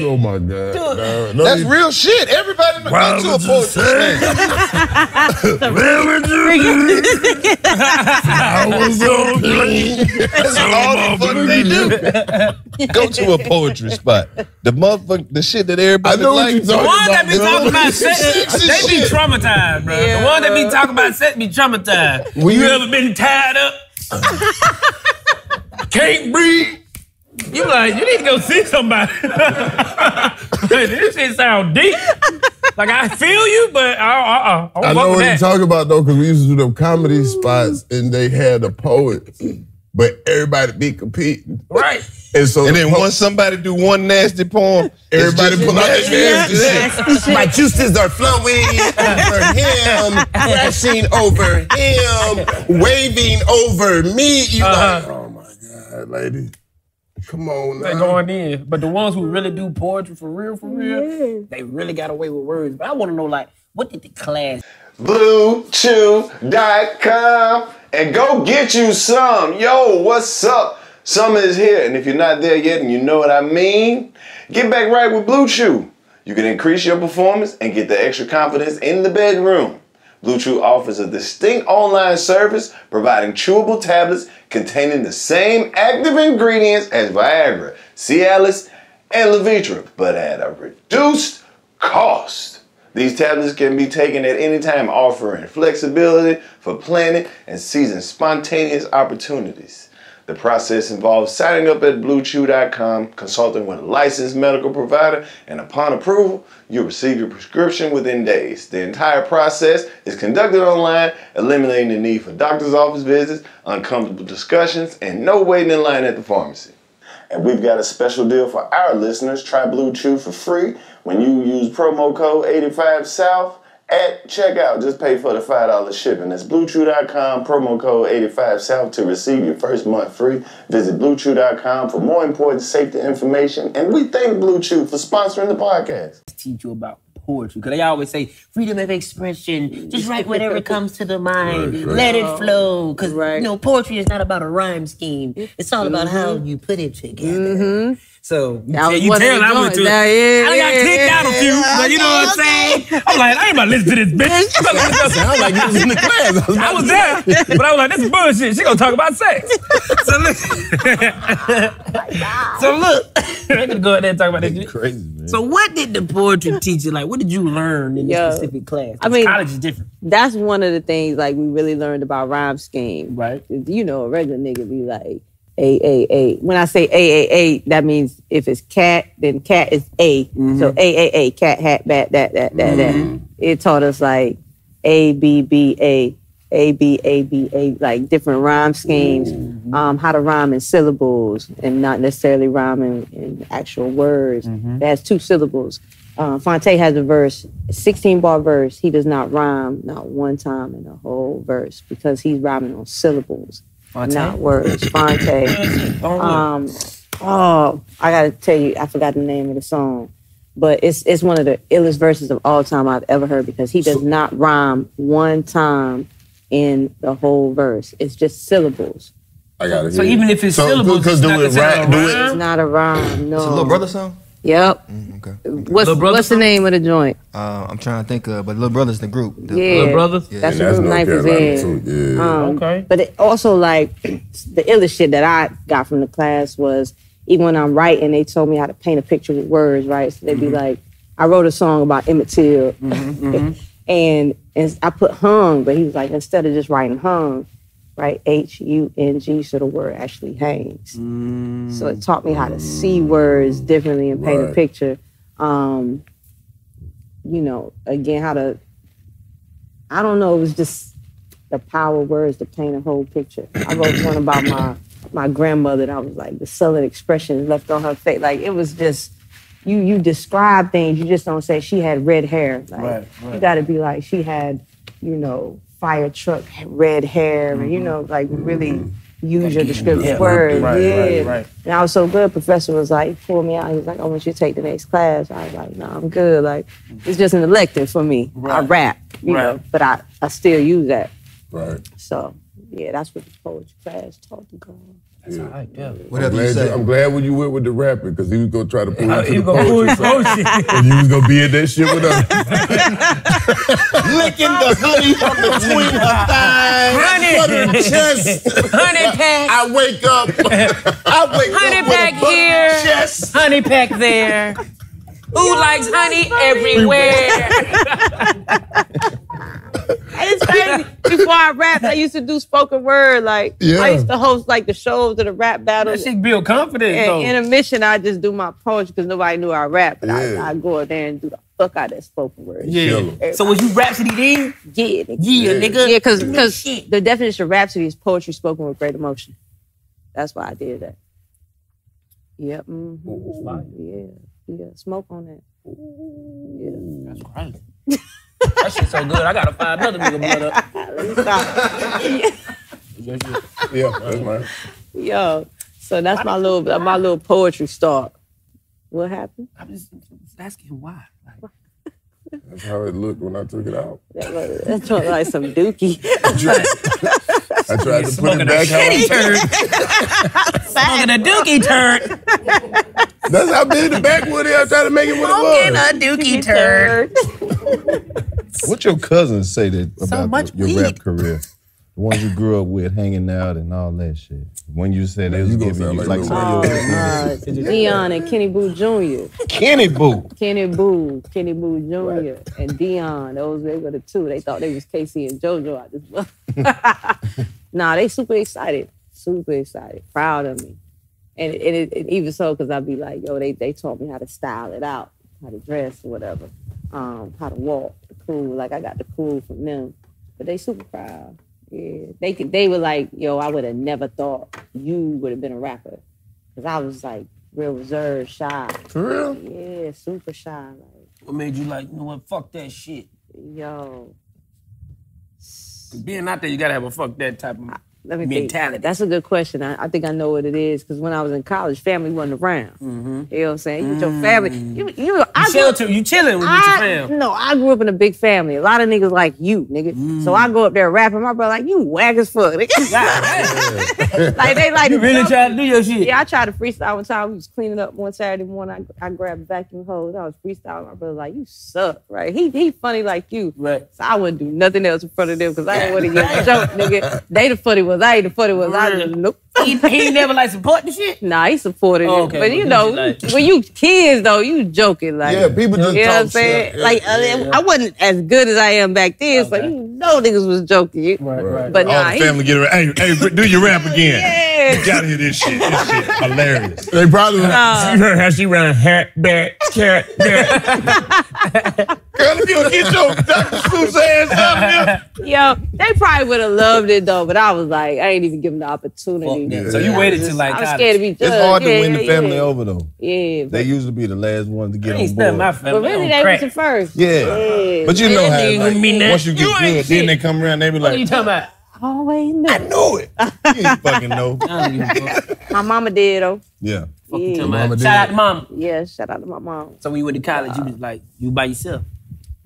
G: Oh my God. No, no,
E: That's
G: you-
E: real shit. Everybody go to a poetry slam. That's all the fuck they do. Go to a poetry spot. The motherfucker, the shit that
G: I
E: everybody
G: know
E: like.
B: The
G: talking
B: one that be
G: bro.
B: talking about sex,
E: Sexy
B: they be traumatized, bro. The one that be talking about sex be traumatized.
G: When
B: you,
G: you-
B: ever been tied up? Can't breathe. You like, you need to go see somebody. this shit sound deep. Like I feel you, but I, I, I, I,
G: know what you're talking about though, because we used to do them comedy spots and they had the poets but everybody be competing.
B: Right.
G: And so
J: And then once somebody do one nasty poem,
G: Everybody pull out their nasty
J: nasty.
G: My juices are flowing over him, crashing over him, waving over me. You uh-huh. like, oh my God, lady. Come on they're
B: going in. But the ones who really do poetry for real, for real, they really got away with words. But I want to know, like, what did the class
E: BlueChew.com and go get you some. Yo, what's up? Summer is here, and if you're not there yet and you know what I mean, get back right with BlueChew. You can increase your performance and get the extra confidence in the bedroom. BlueChew offers a distinct online service providing chewable tablets containing the same active ingredients as Viagra, Cialis, and Levitra, but at a reduced cost. These tablets can be taken at any time, offering flexibility for planning and seizing spontaneous opportunities. The process involves signing up at BlueChew.com, consulting with a licensed medical provider, and upon approval, you'll receive your prescription within days. The entire process is conducted online, eliminating the need for doctor's office visits, uncomfortable discussions, and no waiting in line at the pharmacy. And we've got a special deal for our listeners. Try BlueChew for free when you use promo code 85South at checkout. Just pay for the $5 shipping. That's bluechew.com, promo code 85South to receive your first month free. Visit bluechew.com for more important safety information. And we thank BlueChew for sponsoring the podcast.
B: teach you about poetry? Because they always say freedom of expression. Just write whatever comes to the mind.
G: Right, right.
B: Let it oh, flow. Because
F: Right.
B: you know, poetry is not about a rhyme scheme. It's all about mm-hmm. how you put it together. Mm-hmm. So you,
F: That
B: tell, you tell I went
F: joints.
B: to.
F: Yeah, yeah,
B: I got
F: yeah,
B: kicked out a few,
F: yeah.
B: but you know what I'm saying. I'm like, I ain't about to listen to this bitch.
G: Sound like you was in the class.
B: I was there, but I was like, this is bullshit. She gonna talk about sex. So look, so look, I'm gonna go ahead and talk about this. shit.
G: Crazy, man.
B: So what did the poetry teacher like? What did you learn in this specific class?
F: I mean-
B: college is different,
F: That's one of the things like we really learned about rhyme scheme.
B: right?
F: You know, a regular nigga be like a a a. When I say a a a, that means if it's cat, then cat is a. So a a a, cat, hat, bat, that that that that. It taught us like a b b a. A B A B A like different rhyme schemes, um, how to rhyme in syllables and not necessarily rhyme in, in actual words. It has two syllables. Uh, Phonte has a verse, 16 bar verse. He does not rhyme not one time in the whole verse because he's rhyming on syllables, not words. Phonte. um, oh, I gotta tell you, I forgot the name of the song, but it's it's one of the illest verses of all time I've ever heard because he does not rhyme one time in the whole verse. It's just syllables.
G: I got it.
B: So even if it's syllables,
G: because
B: it's
G: do
B: not
G: it
B: considered
G: right,
B: a
G: do
B: rhyme?
F: It's not a rhyme. No.
K: It's a little brother song.
F: Yep.
K: Mm, okay.
F: What's what's the name of the joint?
K: Uh, I'm trying to think of, but Little Brother's the group. The-
F: Yeah.
B: Little brothers.
K: Yeah.
F: That's
G: And
F: what Group Knife is in.
G: too. Yeah.
F: Um,
B: Okay.
F: But it also like the illest shit that I got from the class was even when I'm writing, they told me how to paint a picture with words, right? So they'd be like, I wrote a song about Emmett Till, and, and I put hung, but he was like, instead of just writing hung, write H U N G, so the word actually hangs. So it taught me how to see words differently and paint a picture. Um, you know, again, how to. I don't know. It was just the power of words to paint a whole picture. I wrote one about my my grandmother. That I was like the sullen expression left on her face. Like it was just you you describe things. You just don't say she had red hair. Like
B: Right,
F: you got to be like she had, you know, fire truck red hair, and you mm-hmm. know, like really mm-hmm. use your descriptive
B: Yeah,
F: words.
B: right,
F: yeah.
B: right, right.
F: And I was so good. Professor was like, pull me out. He was like, I want you to take the next class. I was like, no, I'm good. Like, it's just an elective for me. I rap, you know, but I, I still use that.
G: Right.
F: So, yeah, that's what the poetry class taught the girl.
K: What
G: I'm
K: else you
G: glad,
K: say?
G: you, I'm glad when you went with the rapping because he was gonna try to pull you to the
B: gonna pull
G: poetry
B: poetry.
G: And you was gonna be in that shit with us.
L: Licking the honey from between her thighs.
B: Honey.
G: For the chest.
B: Honey pack,
G: I wake up. I wake
B: honey
G: up with
B: pack
G: a butter
B: here,
G: chest.
B: honey pack there. Who likes honey everywhere?
F: And it's crazy. Before I rapped, I used to do spoken word. Like,
G: Yeah.
F: I used to host like the shows of the rap
B: That
F: battles.
B: shit build confidence
F: And
B: though.
F: intermission, I just do my poetry because nobody knew I rap. But
G: Yeah.
F: I, I go out there and do the fuck out of that spoken word.
B: yeah. So was you Rapsody then?
F: Yeah, nigga.
B: Yeah, nigga.
F: Yeah, because because
B: shit.
F: the definition of rhapsody is poetry spoken with great emotion. That's why I did that. Yep. mhm. Yeah. Yeah. Smoke on that. Yeah.
B: That's crazy. that shit so good. I gotta find another nigga blood up.
F: Let me stop.
G: Yeah, that's mine.
F: Yo. So that's my little my little poetry start. What happened?
B: I'm just asking why.
G: That's how it looked when I took it out.
F: That was, that looked like some dookie.
G: I tried to put
B: Smoking
G: it
B: a
G: back
B: shitty
G: on.
B: turd. Smoking a dookie turd.
G: That's how big the backwood is. I tried to make it what it was.
B: dookie turd.
E: What your cousins say that about
B: much
E: your
B: weed.
E: rap career? The ones you grew up with, hanging out and all that shit. When you said they was
G: You
E: giving you like,
G: like
E: some of
F: uh, Dion and Kenny Boo Jr.
E: Kenny Boo.
F: Kenny Boo, Kenny Boo Jr. and Dion. Those they were the two. They thought they was K-Ci and JoJo out this Nah, they super excited. Super excited. Proud of me. And, and, it, and even so, because I'd be like, yo, they, they taught me how to style it out, how to dress or whatever, um, how to walk, the cool. Like I got the cool from them. But they super proud. Yeah. They could, they were like, yo, I would have never thought you would have been a rapper. Cause I was like real reserved, shy.
G: For real?
F: Yeah, super shy. Like,
B: What made you like, you know what, fuck that shit?
F: yo,
B: 'Cause being out there, you gotta have a fuck that type of
F: let me
B: mentality.
F: think. That's a good question. I, I think I know what it is. Cause when I was in college, family wasn't around.
B: Mm-hmm.
F: You know what I'm saying? You with your family. You, you, I
B: You
F: grew-
B: shelter, you chilling with your
F: I,
B: fam.
F: no, I grew up in a big family. A lot of niggas like you, nigga. So
B: Mm.
F: I go up there rapping. My brother like, you whack as fuck. nigga. like they like
B: You really
F: jump-
B: try to do your shit.
F: Yeah, I tried to freestyle one time. We was cleaning up one Saturday morning. I, I grabbed a vacuum hose. I was freestyling. My brother like, you suck, right? He he funny like you.
B: Right.
F: So I wouldn't do nothing else in front of them because I didn't want to get a joke, nigga. They the funny ones. I ain't the funny ones. I just nope.
B: He, he never like support the shit.
F: Nah, he supported
B: Oh,
F: it.
B: okay,
F: But
B: but
F: you know,
B: like-
F: when you kids though, you joking like
G: Yeah, people just
F: you know what I'm saying?
G: shit.
F: Like
G: Yeah,
F: uh,
G: yeah.
F: I wasn't as good as I am back then, so you know niggas was joking.
B: Right, right.
F: But
E: All
F: nah,
E: the
F: he,
E: family get around. Hey, hey, do your rap again.
F: yeah.
E: Get out of here, this shit. This shit hilarious.
G: They probably
F: Nah.
B: You heard how she run hat, back, cat, back.
E: Girl, if you don't get your Dr. Seuss ass out here.
F: Yo, they probably would have loved it though, but I was like, I ain't even give them the opportunity.
B: Fuck that. So you
F: I
B: waited till, like,
F: I was
B: college.
F: scared to be judged.
E: It's hard to
F: Yeah,
E: win the family
F: yeah.
E: over though.
F: Yeah, but,
E: They usually be the last ones to get
B: I ain't
E: on
B: stunned my family.
F: but really, they
B: crack.
F: was the first.
E: Yeah. But you know how like,
B: gonna be that-
E: once you get
B: You
E: good, then they come around, they be like,
B: What are you talking about?
F: I always knew.
E: I knew it. You ain't fucking know.
B: I don't give a fuck.
F: My mama did though.
E: Yeah.
B: Fuck you
F: Yeah.
B: talking
G: Mama did.
B: Shout out to mama.
F: Yeah, shout out to my mom.
B: So when you went to college, you uh, was like, you by yourself.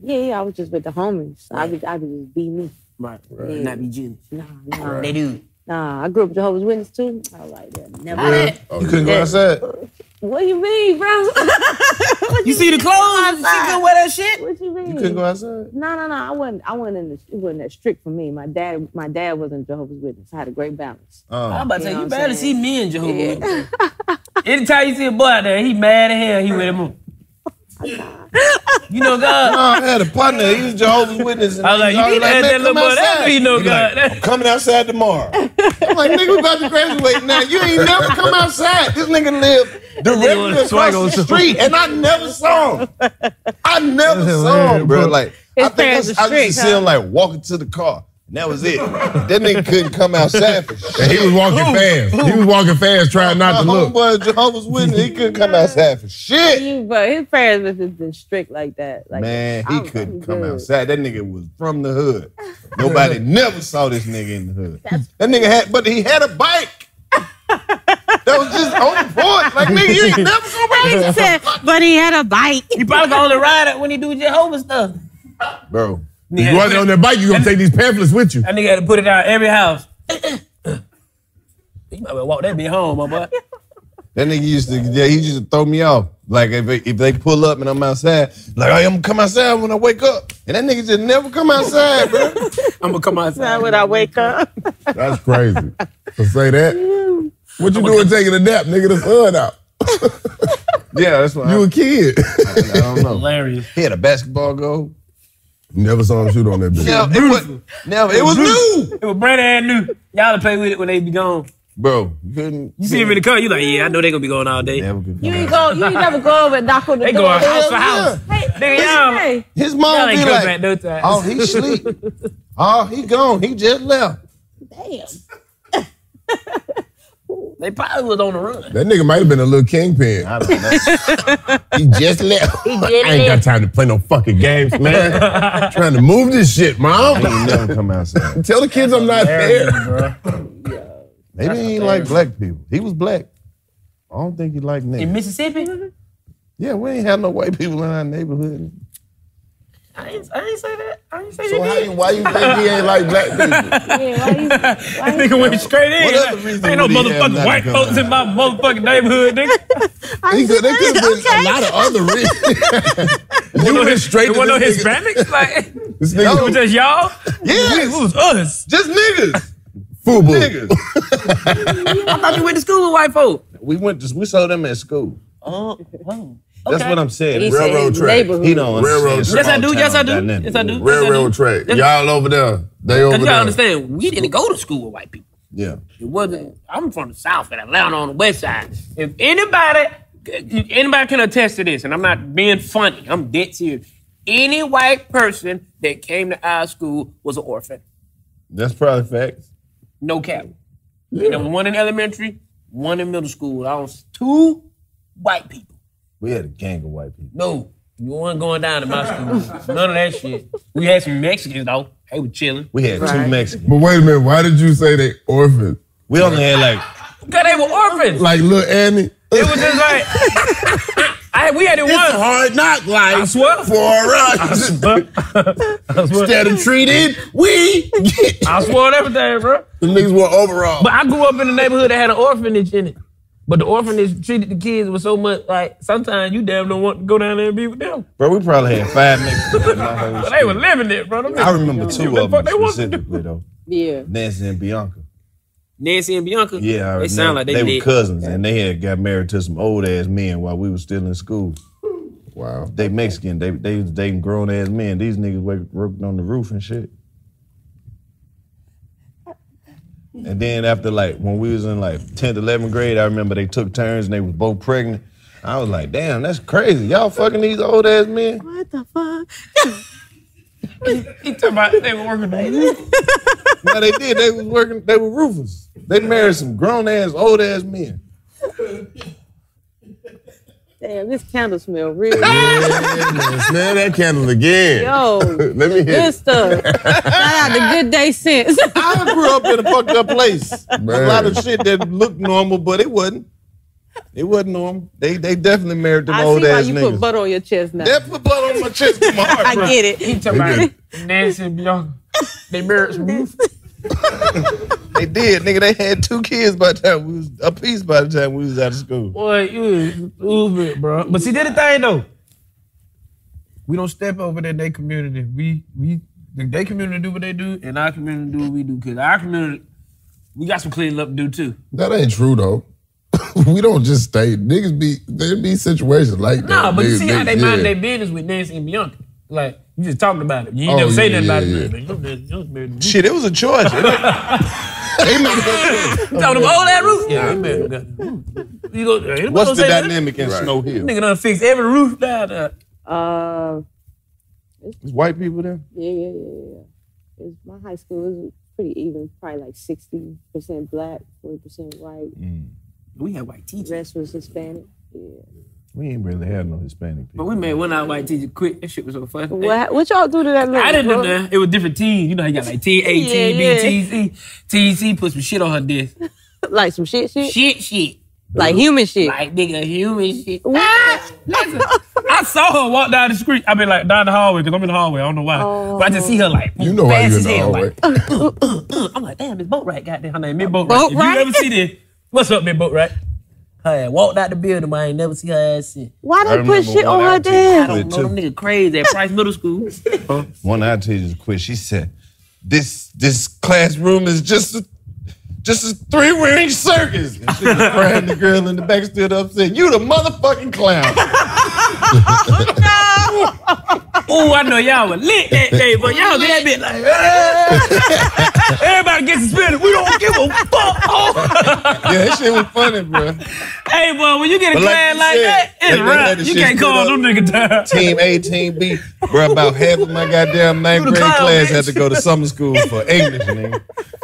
F: Yeah, yeah, I was just with the homies. I would, I would just be me.
B: Right.
F: Right.
B: Not be jealous.
F: Nah, nah,
B: They do.
F: nah. I grew up Jehovah's Witness too. I was like that. Never.
B: How
G: Oh,
E: You couldn't go outside.
F: What do you mean, bro? what
B: You see the clothes? She couldn't wear that shit?
F: What you mean?
E: You couldn't go outside.
F: No, no, no. I wasn't. I wasn't in the. It wasn't that strict for me. My dad. My dad wasn't Jehovah's Witness. I had a great balance.
E: Oh.
B: I'm about to say,
F: You know
B: you
F: what
B: see me in Jehovah's Witness. Anytime you see a boy out there, he mad as hell, he with him. You know God.
E: No, I had a partner. He was Jehovah's Witness. and
B: I was like, you
E: always
B: need to have that little boy. That's
E: outside."
B: what you know
E: He like,
B: God.
E: I'm coming outside tomorrow. I'm like, nigga, we about to graduate now. You ain't never come outside. This nigga live directly
M: wanna swag on
E: across the street, and I never saw him. I never saw him, bro. Like,
F: His
E: I think
F: parents
E: I,
F: are
E: I used
F: strict,
E: to see him like walking to the car. And that was it. that nigga couldn't come outside for shit.
G: And he was walking fast. He was walking fast, trying not to
E: My
G: look.
E: homeboy Jehovah's Witness, he couldn't come outside for shit.
F: You- But his parents was just been strict like that. Like
E: Man,
F: I
E: he couldn't
F: I'm
E: come
F: good.
E: outside. That nigga was from the hood. Nobody never saw this nigga in the hood. That nigga had, but he had a bike. That was just on the porch. Like, nigga, you ain't never gonna ride
F: said, but he had a bike.
B: You probably can only ride it when he do Jehovah stuff.
E: Bro,
G: If you wasn't on that bike, you gonna take these pamphlets with you.
B: That nigga had to put it out every house. you might well walk that bitch home, my boy.
E: that nigga used to, yeah, he used to throw me off. Like, if they, if they pull up and I'm outside, like, I'm gonna come outside when I wake up. And that nigga just never come outside, bro.
B: I'm gonna come outside.
F: When I wake up.
G: That's crazy. To say that. What you doing taking a nap, nigga? The sun out.
E: Yeah, that's what
G: You
E: I,
G: a kid.
E: I don't know.
B: Hilarious.
E: He had a basketball goal.
G: Never saw him shoot on that bitch.
E: Never, it was, never, it was new.
B: It was brand and new. Y'all to play with it when they be gone.
E: Bro, you couldn't.
B: You see him in the car, you like, yeah, I know they gonna be going all day.
F: You ain't go. You ain't never go over and knock on the
B: They
F: door.
B: going house for
E: Hell
B: house.
F: Hey,
B: Nigga,
F: listen,
B: y'all-
F: hey.
E: His mom
B: ain't
E: be like,
B: back no time.
E: oh, he sleep. oh, he gone. He just left.
F: Damn.
B: They probably was on the run.
G: That nigga might have been a little kingpin.
N: I don't know.
G: He just left.
O: He
G: I
O: just
G: ain't got time to play no fucking games, man. Trying to move this shit, mom.
E: He ain't never come outside.
G: Tell the kids I'm not there.
B: bro.
E: Maybe he ain't like black people. He was black. I don't think he liked niggas. In.
B: Mississippi?
E: Yeah, we ain't have no white people in our neighborhood.
B: I ain't, I ain't say that. I ain't say
G: So
B: that.
G: how you, why you think he ain't like black people?
F: Yeah, why you, why you,
B: nigga went straight in.
E: What other reason
B: ain't no
E: would he have not
B: motherfucking white folks in my motherfucking neighborhood, nigga.
G: He could, there could have been a lot of other reasons. you went straight
B: There
G: to
B: wasn't no
G: this nigga.
B: Hispanics. Like,
G: This
B: it was
G: nigga
B: just y'all.
E: Yeah.
B: It was us.
E: Just niggas.
G: FUBU.
E: niggas.
B: I thought you went to school with white folk.
E: We went to we saw them at school.
B: Oh, oh. Oh.
E: That's what I'm saying.
F: he said
G: Railroad track.
F: neighborhood.
E: He don't
G: Railroad
E: understand.
B: Yes, I do. Yes, I do.
E: dynamic.
B: Yes, I do.
G: Railroad track.
B: Yes.
G: Y'all over there. They over
B: Cause
G: there.
B: y'all understand, we didn't go to school with white people.
E: Yeah.
B: It wasn't. I'm from the South in Atlanta on the West Side. If anybody, anybody can attest to this, and I'm not being funny, I'm dead serious. Any white person that came to our school was an orphan.
E: That's probably facts.
B: No cap. There was one in elementary, one in middle school. I was two white people.
E: We had a gang of white people.
B: No, you weren't going down to my school. None of that shit. We had some Mexicans though. They were chilling.
E: We had two
F: Right.
E: Mexicans.
G: But wait a minute, why did you say they orphans?
E: We only had like
B: Cause they were orphans.
G: Like little Annie?
B: It was just like I, we had it
E: it's a
B: one.
E: hard knock life
B: I swear.
E: for us.
B: I swear.
G: Instead of treated, we get.
B: I swore on everything, bro.
G: The niggas wore overall.
B: But I grew up in a neighborhood that had an orphanage in it. But the orphanage treated the kids with so much like sometimes you damn don't want to go down there and be with them.
E: Bro, we probably had five niggas. in my whole
B: But they were living it, bro. Them
E: I
B: niggas-
E: remember two
B: the
E: of
B: fuck
E: them
B: they want to do?
E: specifically though.
F: Yeah.
E: Nancy and Bianca.
B: Nancy and Bianca.
E: Yeah, I
B: they sound like they,
E: they were
B: lit.
E: cousins and they had got married to some old ass men while we were still in school.
G: Wow.
E: They Mexican. They they was dating grown ass men. These niggas work- working on the roof and shit. And then after like when we was in like 10th, 11th grade, I remember they took turns and they was both pregnant. I was like, damn, that's crazy. Y'all fucking these old ass men?
F: What the fuck?
B: He talking about they were working on the
E: No, they did. They was working, they were roofers. They married some grown ass, old ass men.
F: Damn, this candle smell real good.
G: Yeah, smell that candle again.
F: Yo,
G: Let me hear.
F: good stuff. Shout out to Good Day Sense.
E: I grew up in a fucked up place.
G: Man.
E: A lot of shit that looked normal, but it wasn't. It wasn't normal. They they definitely married them
F: I
E: old
F: see why
E: ass
F: you
E: niggas.
F: put butter on your chest now.
E: That put blood on my chest to my heart,
F: I
E: bro.
F: get it.
B: He talking about Nancy and Bianca. They married some roof.
E: They did, nigga. They had two kids by the time we was a piece by the time we was out of school.
B: Boy, you was stupid, bro. But see, did the thing though. We don't step over in their community. We we the their community do what they do, and our community do what we do. Cause our community, we got some cleaning up to do too.
G: That ain't true though. we don't just stay. Niggas be there be situations like that.
B: Nah, but you
G: Niggas-
B: see how they
G: niggas-
B: mind
G: yeah.
B: their business with Nancy and Bianca. Like you just talked about it. You ain't
G: Oh,
B: never say nothing
G: yeah,
B: about
G: yeah.
B: it. Like, you- you- you- you-
E: Shit, it was a choice.
G: They made that choice.
B: Tell them old that roof. Yeah, they mad. Got the. You go.
E: What's the
B: say nothing.
E: dynamic in
G: Right.
E: Snow Hill?
B: Nigga done fix every roof down there.
F: Uh,
E: There's white people there.
F: yeah, yeah, yeah, yeah. It was, my high school was pretty even, probably like 60% black, 40% white.
B: We had white teachers.
F: The rest was Hispanic. Yeah.
E: We ain't really had no Hispanic people.
B: But we made one out white teacher quit. That shit was so funny.
F: What, what y'all do to that little
B: I didn't know that. It was different teams. You know, you got like T A T B
F: Yeah,
B: T C. T C put some shit on her desk.
F: Like some shit shit?
B: Shit, shit.
F: Like human shit.
B: Like nigga, human shit.
F: What?
B: Ah, listen, I saw her walk down the street. I mean, like down the hallway because I'm in the hallway. I don't know why, but I just see her like
G: You know why
B: fast
G: you in the
B: hell,
G: hallway.
B: Like, uh, uh, uh. I'm like, damn, this boat right, goddamn. Her name Miss Boat
F: Boat
B: Right. If you ever see this, what's up, Miss Boat Right? Her ass walked out the building, but I ain't never see her ass since.
F: Why
E: I
F: they put shit on her
E: out there.
B: I
F: desk?
B: don't know them nigga crazy at Price Middle School.
E: One of our teachers quit. She said, "This this classroom is just a just a three ring circus." And she was crying. The girl in the back stood up and said, "You the motherfucking clown."
B: Oh, I know y'all were lit that day, but y'all was that bit like, "Ah." everybody gets suspended. We don't give a fuck.
E: yeah, that shit was funny, bro.
B: hey, boy, when you get a
E: But like
B: class
E: you
B: like
E: said,
B: that, it's
E: they- they
B: rough.
E: had
B: You can't call
E: up.
B: them niggas down.
E: Team A, Team B, bro. About half of my goddamn ninth grade
B: clown,
E: class
B: bitch.
E: had to go to summer school for English, nigga.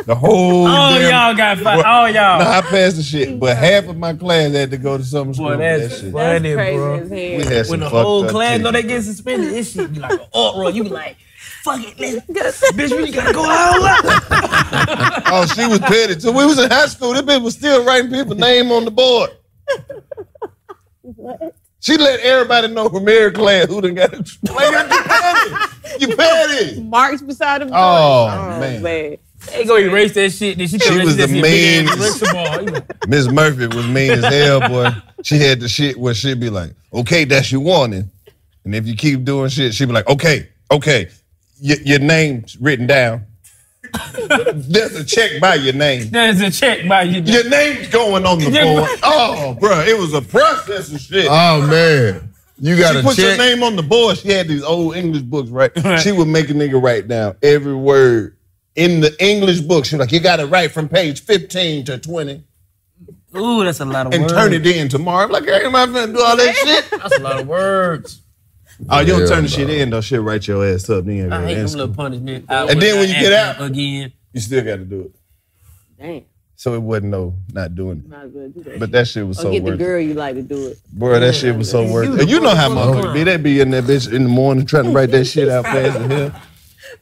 E: The whole.
B: All
E: damn-
B: y'all got fired.
E: Well,
B: All y'all.
E: No, I passed the shit, but half of my class had to go to summer school.
B: Boy,
E: for
B: that's
E: that shit.
B: funny,
F: crazy
B: bro.
F: as hell.
E: We had some
B: When the
E: fucked
B: whole class
E: teachers.
B: know they get suspended, this shit be like an uproar. You be like, fuck it, let's, bitch, we gotta go all out.
E: Oh, she was petty. So we was in high school. This bitch was still writing people's name on the board. She let everybody know from every class who done got it. Like, you petty. You petty.
F: Marks beside him.
E: Oh,
F: oh
E: man.
F: man.
B: They go erase that shit. Then she,
E: She
B: throw that
E: was
B: shit
E: the
B: at your big
E: meanest-
B: ass eraser ball. You know,
E: Miss Murphy was mean as hell, boy. She had the shit where she'd be like, okay, that's your warning. And if you keep doing shit, she'd be like, okay, okay, y- your name's written down. There's a check by your name.
B: There's a check by you.
E: Your name's going on the board. Oh, bro, it was a process of shit.
G: Oh man, you got
E: she
G: to
E: put your name on the board. She had these old English books, right? She would make a nigga write down every word in the English book. She was like, you got to write from page 15 to 20
B: Ooh, that's a lot of words.
E: and
B: words.
E: turn it in tomorrow. I'm like, hey, am I finna do all that shit?
B: That's a lot of words.
E: Oh, you don't turn the shit in, though. Shit, write your ass up. Then
B: I hate
E: ain't
B: them little punishment.
E: And then when you get out-
B: again,
E: you still got to do it.
F: Damn.
E: So it wasn't no not doing it.
F: Might as well do that.
E: But that shit was
F: or
E: so
F: get the
E: worth it.
F: girl you like to do it.
E: Bro, that shit was so worth it. And you know how motherfuckers be. They be in that bitch in the morning trying to write that shit out fast as hell.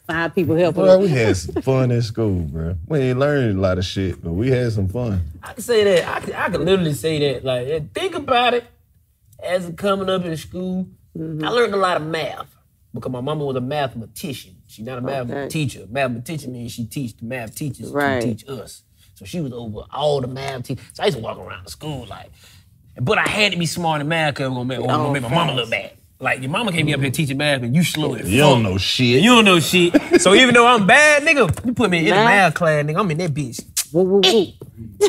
F: Five people help
E: Bro, we had some fun in school, bro. We ain't learned a lot of shit, but we had some fun.
B: I can say that. I can, I can literally say that. Like, think about it. As coming up in school, mm-hmm. I learned a lot of math because my mama was a mathematician. She's not a math
F: Okay.
B: teacher. Mathematician means she teach the math teachers
F: Right.
B: to teach us. So she was over all the math teachers. So I used to walk around the school like, but I had to be smart in math because it was gonna make, it was gonna oh, make my mama look bad. Like your mama can't be up here teaching math and you slow as
E: You don't know shit.
B: You don't know shit. So even though I'm bad, nigga, you put me in a
F: Math?
B: math class, nigga, I'm in that bitch.
F: Woo, woo, woo.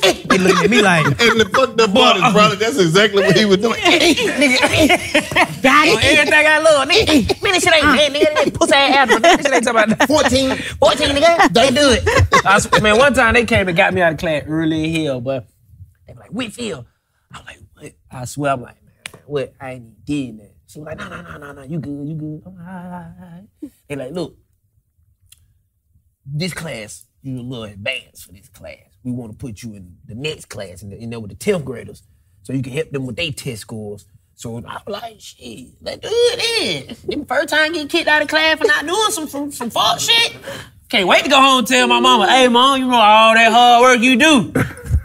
B: They looking at me like,
E: And the fucked up part is probably that's exactly what he was doing.
F: Got
B: Oh, everything I love, nigga. Man, this shit ain't that, nigga. That pussy ass apple. This shit ain't talking about 14. 14, nigga. They do it. I swear, man, one time they came and got me out of class early in hell, but they were like, Whitfield. I'm like, what? I swear, I'm like, man, what? I ain't even did that. She was like, no, no, no, no, no. You good, you good. I'm like, right. They like, look, this class, you a little advanced for this class. We want to put you in the next class, in, the, in there with the 10th graders, so you can help them with their test scores. So I was like, shit, let's do it then. Them first time getting kicked out of class for not doing some some, some fuck shit. Can't wait to go home and tell my mama, hey mom, you know all that hard work you do.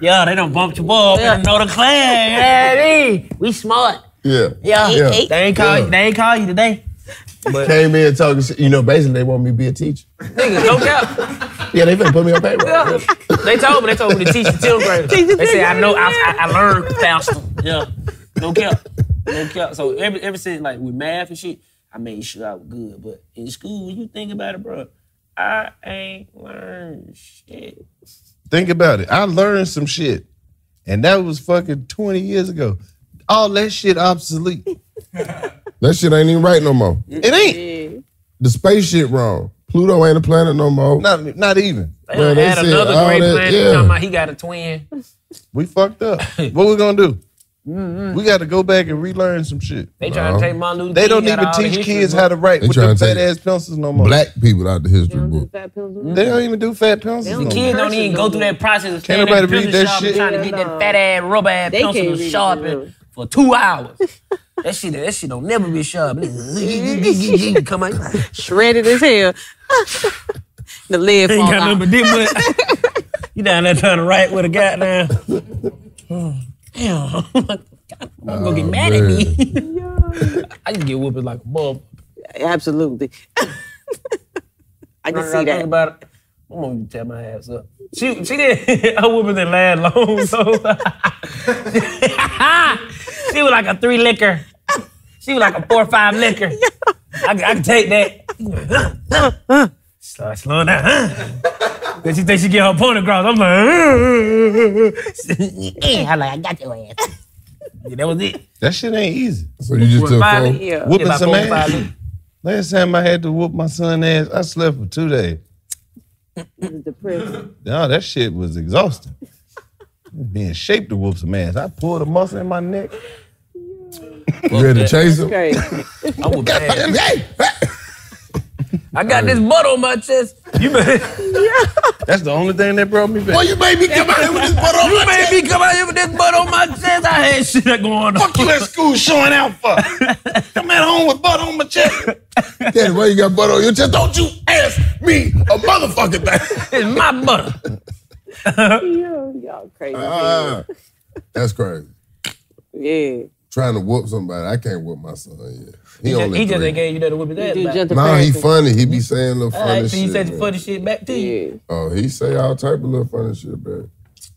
B: Yeah, they done bumped your boy up in another class. Yeah, me. We smart.
G: Yeah.
B: Yeah.
G: Yeah.
B: They ain't call
G: Yeah.
B: you, they ain't call you today. But
G: Came in talking shit. You know, basically they want me to be a teacher.
B: nigga, no cap.
G: Yeah, they finna put me on payroll.
B: Yeah. They told me, they told me to teach the 10th graders. They said, I know, I, I, I learned faster. Yeah. No cap. No cap. So ever, ever since, like, with math and shit, I made sure I was good. But in school, when you think about it, bro, I ain't learned shit.
E: Think about it. I learned some shit, and that was fucking 20 years ago. All that shit obsolete.
G: That shit ain't even right no more.
E: It ain't.
F: Yeah.
G: The space shit wrong. Pluto ain't a planet no more.
E: Not, not even.
B: They
G: Well,
B: done
G: they
B: had another
G: all
B: great
G: that-
B: plan
G: yeah.
B: talking about he got a twin.
E: We fucked up. what we gonna do? Mm-hmm. We got to go back and relearn some shit.
B: They trying to take Martin Luther
E: They don't even
B: of all the
E: teach kids
B: books.
E: how to write
G: They
E: with
G: trying
E: them fat ass pencils no more.
G: Black people out the history
F: Don't do
G: book.
F: fat.
E: They don't even do fat pencils
F: They
E: no
F: don't
E: more.
F: do
B: Kids don't even go through that process of
E: Can't
B: the
E: nobody read that
B: shop
E: shit.
B: trying to get
F: no.
B: that fat ass rubber ass
F: They
B: pencil
F: can't
B: to
F: read it,
B: sharpen
F: no.
B: for two hours. That shit, that shit don't never be sharp. Nigga, Come on.
F: Shredded as hell. the lid
B: Ain't got
F: out.
B: nothing but dick butt. You down there trying to write with a goddamn. Oh, Damn. I'm gonna oh, get mad at me. I just get whooped like a bub.
F: Absolutely. I can see that.
B: About it. I'm gonna tear my ass up. She she didn't. her whooping didn't last long, so she was like a three liquor. She was like a four or five liquor. I, can- I can take that. Start slowing down. Then she think she get her point across. I'm like, I'm like, I got your ass. Yeah, that was it.
E: That shit ain't easy.
G: So you just took
B: Five
G: four.
B: liquor.
F: Yeah.
E: Whooping
B: about
E: some ass.
B: five.
E: Last time I had to whoop my son ass, I slept for two days.
F: Depressed.
E: No, that shit was exhausting. Be in shape to whoop some ass. I pulled a muscle in my neck.
G: You ready to chase him?
F: Crazy.
B: I was bad. I got this butt on my chest. You better.
E: That's the only thing that brought me back.
G: Boy, you made me come out here with this butt on
B: You
G: my
B: made
G: chest.
B: me come out here with this butt on my chest. I had shit that going on.
E: Fuck you at school showing out for? Come at home with butt on my chest.
G: Daddy, why you got butt on your chest? Don't you ask me a motherfucking thing.
B: It's my butter.
F: Yo, y'all crazy.
G: Ah, that's crazy.
F: yeah.
G: Trying to whoop somebody. I can't whoop my son yet.
B: He, just,
G: only
B: he just ain't gave you that to whip his ass back.
F: gentle
G: Nah, he funny. He be saying little funny
B: right, so you
G: shit.
B: said funny shit back to you.
F: Yeah.
G: Oh, he say all type of little funny shit back.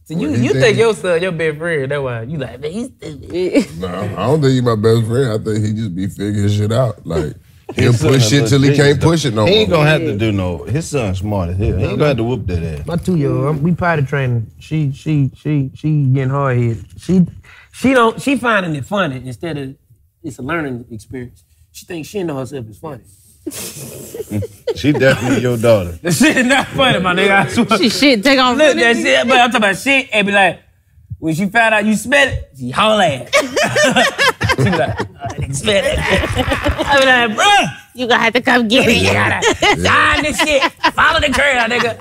B: So you, you think your son, your best friend, that's why you like, man, he's stupid.
F: Yeah.
G: No, I don't think he my best friend. I think he just be figuring shit out. Like he'll push it till he can't push it no more.
E: He ain't gonna have to do no. His son's smart as hell. He ain't gonna have to whoop that ass.
B: My two year old, we potty training. She, she, she, she getting hard headed. She, she don't, she finding it funny instead of it's a learning experience. She thinks she know herself is funny.
E: She definitely your daughter.
B: The shit is not funny, my nigga. I swear.
F: She shit, take off.
B: Look, that shit, but I'm talking about shit and be like, when she found out you smell it, she haul ass. she like, I didn't smell it. I be like, bruh,
F: You gonna have to come get
B: me.
F: you
B: gotta sign this shit. Follow the trail, nigga.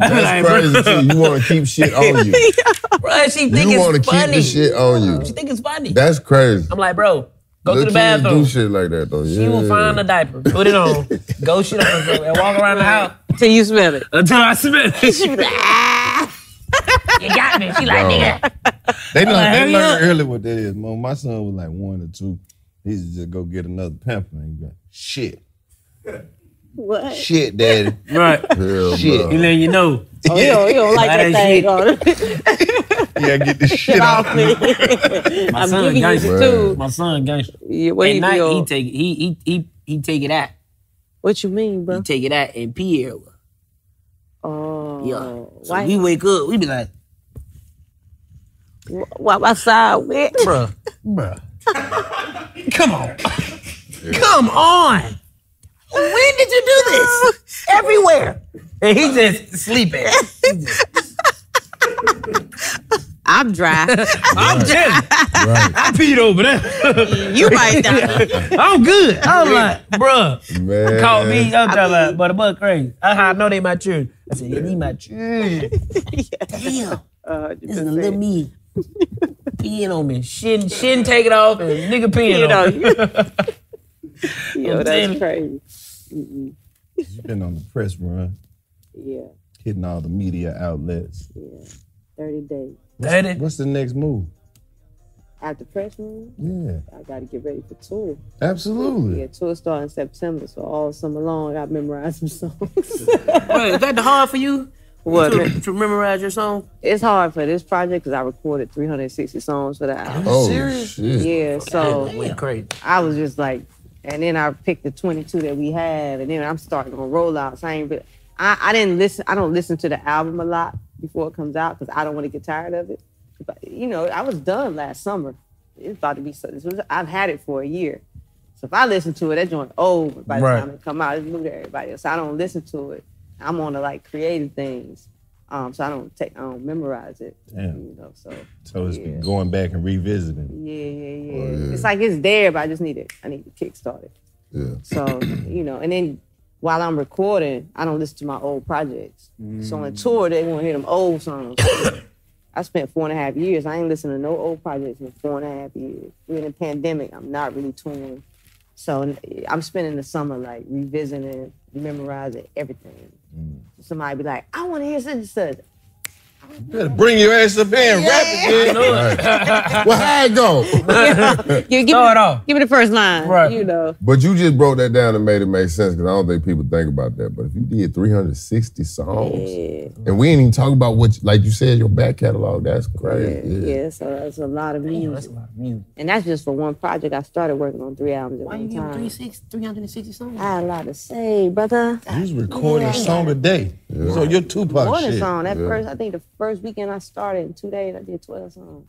B: I be like,
G: That's crazy too. You want to keep shit on you.
B: bruh, she think
G: You want to keep
B: funny.
G: the shit on you.
B: She think it's funny.
G: That's crazy.
B: I'm like, bro, go
G: Little
B: to the bathroom.
G: Do shit like that though.
B: She will find a diaper, put it on, go shit on herself, and walk around the house
F: Till you smell it.
B: until I smell it.
F: Ah.
B: You got me. She like, nigga.
E: They know
B: Like,
E: they
B: hurry
E: learn
B: up.
E: early what that is. Mom, my son was like one or two. He used to just go get another pamper and go, shit,
F: What?
E: shit, daddy.
B: Right.
G: Hell,
E: Shit.
G: bro.
B: He letting you know.
F: Oh, you don't, you don't like that
B: that
F: thing
B: shit?
F: on
E: You gotta get this shit
F: Shit
E: off.
F: off me.
B: My son gangster.
F: the.
B: My son gangster.
F: Yeah, what
B: At
F: he
B: night,
F: be
B: he take it. He he he he take it out.
F: What you mean, bro?
B: He take it out in P area.
F: Oh,
B: Yeah. So
F: why?
B: we wake up, we be like,
F: Why my side wet?
B: bruh, bruh. Come on. Come on. When did you do this? Everywhere. And he just sleeping.
F: I'm dry.
B: I'm telling you. I peed over there.
F: you might die.
B: I'm good. I'm like, bruh.
G: Man.
B: Called me. I'm talking about, but the butt crazy. I, I know they my children. I said, yeah, these my children. Damn.
F: Uh,
B: This is a little me. Peeing on me. Shouldn't, shouldn't take it off and nigga peeing
F: You know,
B: on me.
F: Yo,
B: I'm
F: that's
B: telling you.
F: crazy.
E: You've been on the press run,
F: Yeah,
E: hitting all the media outlets.
F: yeah. 30 days.
B: That it.
E: What's the next move?
F: After press room,
E: Yeah,
F: I got to get ready for tour.
E: absolutely.
F: Yeah, tour start in September, so all summer long I memorize some songs.
B: Bro, is that the hard for you?
F: what?
B: To, to memorize your song?
F: It's hard for this project because I recorded 360 songs for the album.
G: Oh
B: serious?
G: shit.
F: Yeah, so
B: Went crazy.
F: I was just like, and then I picked the 22 that we had, and then I'm starting on rollouts. I ain't, re- I, I didn't listen. I don't listen to the album a lot before it comes out because I don't want to get tired of it. But you know, I was done last summer. It's about to be. so- this was- I've had it for a year. So if I listen to it, that joint old by the
B: Right.
F: time it come out. It's new to everybody else. So I don't listen to it. I'm on the like creative things. Um, so I don't take, I don't memorize it.
E: Damn.
F: You know, so
E: So it's
F: Yeah.
E: going back and revisiting.
F: yeah, yeah, yeah.
G: Oh, yeah.
F: It's like it's there, but I just need it. I need to kickstart it.
G: Yeah.
F: So, you know, and then while I'm recording, I don't listen to my old projects. So on tour, they want to hear them old songs. I spent four and a half years. I ain't listened to no old projects in four and a half years. We're in a pandemic. I'm not really touring. So I'm spending the summer like revisiting, memorizing everything. Somebody be like, I want to hear such and such.
E: Better bring your ass up here and rap again.
G: Well, how it go?
F: Give, give,
B: Throw
F: me,
B: it off.
F: give me the first line.
B: Right.
F: You know.
G: But you just broke that down and made it make sense because I don't think people think about that. But if you did 360 songs,
F: Yeah.
G: and we ain't even talk about what, like you said, your back catalog, that's
F: Yeah,
G: crazy.
F: yeah, so that's a lot of
B: Damn, that's a lot of music.
F: And that's just for one project. I started working on three albums at
B: Why you
F: one
B: give him
F: time.
B: 360, 360 songs?
F: I had a lot to say, brother.
E: You was recording a song a day. So your Tupac
F: More than
E: shit.
F: song. That
G: Yeah.
F: first, I think the first weekend I started in two days, I did 12 songs.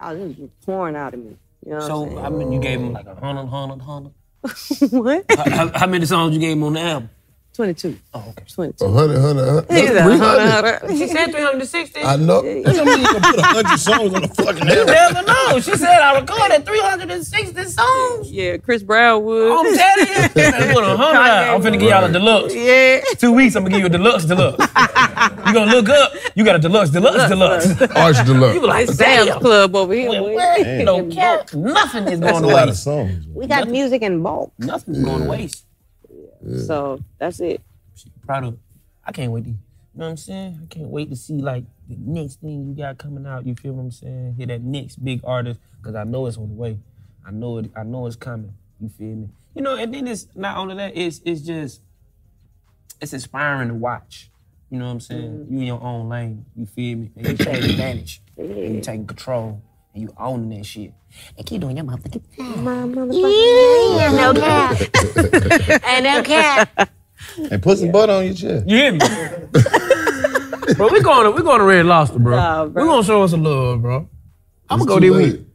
F: I was just pouring out of me. You know what
B: So,
F: I'm
B: I mean, you gave him like a hundred, hundred, hundred.
F: saying? what?
B: How, how many songs you gave him on the album?
F: 22. Oh, okay. 22.
G: A hundred, hundred, hundred.
F: He said
G: Three
F: 100,
G: hundred.
F: 100.
B: She said 360.
G: I know.
E: That don't mean you gonna put a hundred songs on a fucking
B: You
E: album.
B: never know. She said I recorded 360 songs.
F: Yeah, Chris Brown would.
B: I'm telling you. That's what a hundred. I'm finna give y'all a deluxe.
F: Yeah.
B: Two weeks, I'm gonna give you a deluxe, deluxe. you gonna look up, you got a deluxe, deluxe, deluxe.
G: Arch deluxe.
B: You be like,
F: Like Sam's. Club over here.
B: Where,
F: boy.
B: where, no cap, nothing is
E: That's
B: going
E: a
B: to
E: lot of
B: waste.
E: songs.
F: We got music in bulk.
B: Nothing's going to waste.
F: So that's it.
B: Proud of. I can't wait to. You know what I'm saying? I can't wait to see like the next thing you got coming out. You feel what I'm saying? Hear that next big artist because I know it's on the way. I know it. I know it's coming. You feel me? You know, and then it's not only that. It's it's just it's inspiring to watch. You know what I'm saying? Mm-hmm. You in your own lane. You feel me? And you take advantage. And you taking control. And you owning that shit. And keep doing your motherfucking thing.
P: Yeah, no cap. and no cap.
E: And put some butter on your chest.
B: You hear me? bro, we going to we going to Red Lobster, bro.
F: Nah, bro.
B: We gonna show us a love, bro. I'm gonna go
G: too
B: there
G: late.
B: week.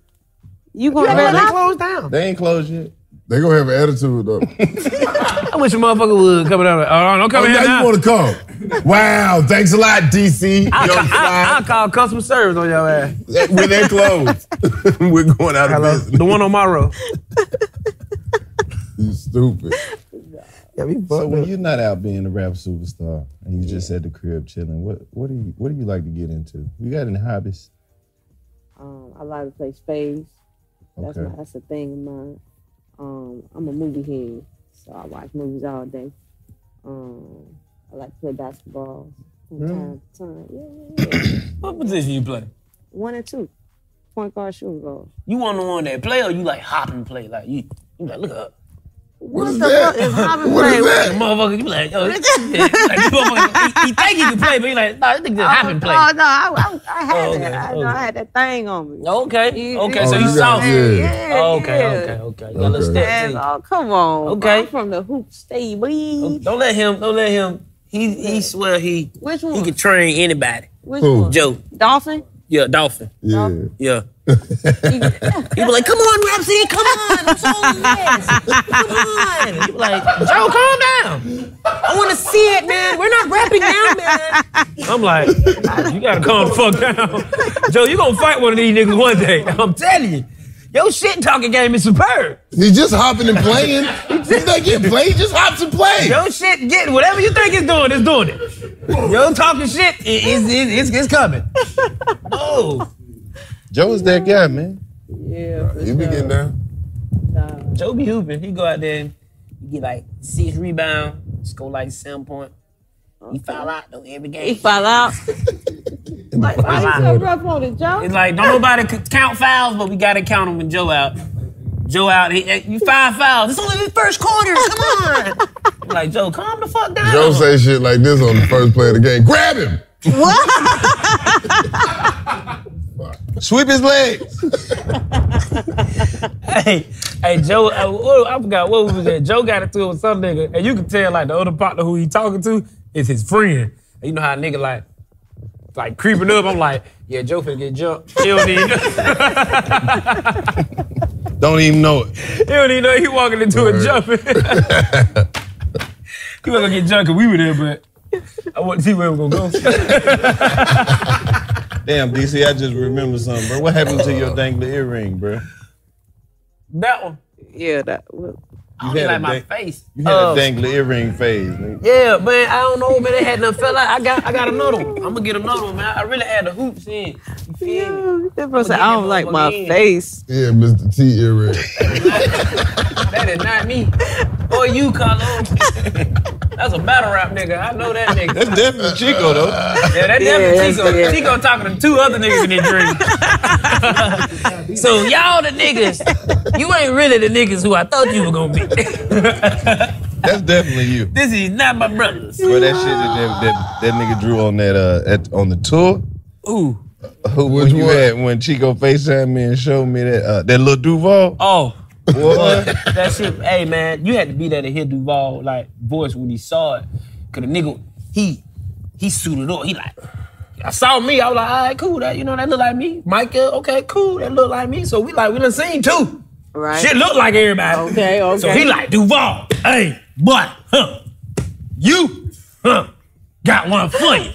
F: You gonna
B: Yeah,
F: Red
B: they
F: Lobster?
B: closed down.
E: They ain't closed yet.
G: They gonna have an attitude though.
B: I wish a motherfucker would come down. Oh, don't come
G: Oh,
B: in
G: now
B: here now.
G: you want to come? Wow! Thanks a lot, DC.
B: I'll,
G: Young
B: ca- I'll, I'll call customer service on your ass.
G: when they close, we're going out of business.
B: the one on my road.
G: You stupid.
B: Yeah, we
E: So when you're not out being a rap superstar and you just at the crib chilling, what what do you what do you like to get into? You got any hobbies?
F: Um, I like to play spades. That's
E: Okay.
F: my, that's a thing of mine. Um, I'm a movie head, so I watch movies all day. Um, I like to play basketball from
E: Really?
F: time to time. Yeah, yeah, yeah.
B: What position you play?
F: One and two, point guard, shooting guard.
B: You want the one that play or you like hop and play? Like you, you like look up.
F: What,
G: is
F: the
G: that?
F: fuck is hopping
G: What
F: play?
G: is
B: The
G: that?
B: motherfucker, you be like, yo, this yeah, like, this motherfucker, he, he think he can play, but he like, nah, this nigga just hop and play.
F: Oh no, I, I, I had
B: Oh, okay,
F: that. I,
B: okay.
F: I had that thing on me.
B: Okay,
F: You-
B: okay,
F: you-
B: so
G: Oh,
B: you
G: you
B: soft.
G: yeah.
F: Yeah,
B: Oh, okay,
F: yeah.
B: okay, okay. You got a little
G: Okay.
B: step
F: Yes,
B: to you.
F: oh, come on.
B: Okay.
F: I'm from the hoop state, boy.
B: Oh, don't let him. Don't let him. He he swear he
F: Which one?
B: he
F: one?
B: can train anybody.
F: Which
G: Who?
F: one?
B: Joe,
F: Dolphin?
B: yeah, Dolphin,
G: Yeah.
B: yeah. he be like, "Come on, Rapsody, come on, I'm so yes, come on." He be like, "Joe, calm down. I want to see it, man. We're not rapping now, man." I'm like, "You gotta calm the fuck down, Joe. You gonna fight one of these niggas one day? I'm telling you." Your shit talking game is superb.
G: He's just hopping and playing. He's not getting played. He just hops and plays.
B: Your shit get whatever you think it's doing, it's doing it. Your talking shit, it, it's, it's, it's coming. Oh,
E: Joe is that guy, man.
F: Yeah. for
G: You be getting down.
F: Nah.
B: Joe be hooping. He go out there and get like six rebound, score like seven point. He foul out though every game.
F: He
B: game.
F: fell out. like, why you so rough on it, Joe?
B: It's like don't nobody count fouls, but we gotta count them when Joe out. Joe out. He, eh, you five fouls. It's only the first quarter. Come on. Like Joe, calm the fuck down.
G: Joe say shit like this on the first play of the game. Grab him. What?
E: Sweep his legs.
B: Hey, hey, Joe. Uh, what- I forgot what was that. Joe got into it with some nigga, and you can tell like the other partner who he talking to is his friend. And you know how a nigga like, like creeping up. I'm like, yeah, Joe finna get jumped. He don't even,
E: Don't even know it.
B: he don't even know he walking into it jumping. he wasn't gonna get jumped 'cause we were there, but I want to see where we're gonna go.
E: Damn, DC, I just remember something, bro. What happened to your dangly earring, bro?
B: that one.
F: Yeah, that. Well,
B: I
E: You
B: don't
E: had
B: like
E: a
B: my
E: dang-
B: face.
E: You had
B: Uh,
E: a dangly earring phase, nigga.
B: Yeah, man, I don't know, man. They had nothing fell out. I got, I got another one. I'm gonna get another one, man. I really had the hoops in. You feel me?
F: that bro said, I don't like my
B: motherfucker in.
F: face.
G: Yeah, Mr. T earring.
B: That is not me. Or you, Karlous. That's a battle rap nigga. I know that nigga.
E: That's definitely Chico, though.
B: Yeah, that
F: Yeah,
B: definitely
F: that's-
B: Chico.
F: yeah.
B: Chico talking to two other niggas in his dream. so y'all the niggas, you ain't really the niggas who I thought you were gonna be.
E: That's definitely you.
B: this is not my brothers.
E: Bro, that shit that that, that, that nigga drew on that uh at, on the tour.
B: Ooh.
E: Who when you
G: one?
E: had when Chico FaceTimed me and showed me that uh, that little Duval?
B: Oh.
E: Boy,
B: that shit, hey man, you had to be there to hear Duval like voice when he saw it. Cause the nigga, he he suited up. He like, I saw me, I was like, all right, cool. That you know that look like me. Micah, okay, cool. That look like me. So we like we done seen two.
F: Right.
B: Shit look like everybody.
F: Okay, okay.
B: So he like Duval. Hey, boy, huh? You huh, got one for you.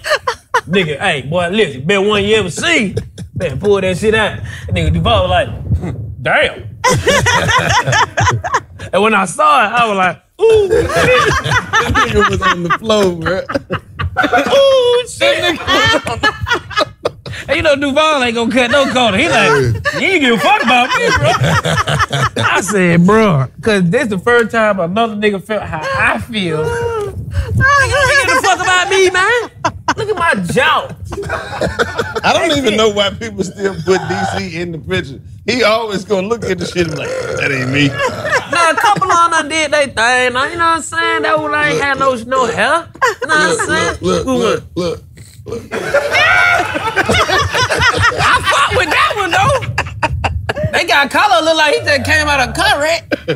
B: nigga, hey, boy, listen, best one you ever see. Man, pull that shit out. That nigga Duval was like, hmm, damn. and when I saw it, I was like, ooh,
E: nigga was on the floor, bro.
B: Ooh, shit, nigga. And you know Duval ain't gonna cut no corner. He like, you ain't give a fuck about me, bro. I said, bro, cause this the first time another nigga felt how I feel. You ain't give a fuck about me, man. Look at my jaw.
E: I don't even know why people still put DC in the picture. He always gonna look at the shit and like, that ain't me.
B: Now a couple of them did they thing. Now, you know what I'm saying? That one ain't had no no hair. You know what I'm saying?
G: Look, look,
B: was-
G: look.
B: I fought with that one though. They got color look like he just came out of cut wreck.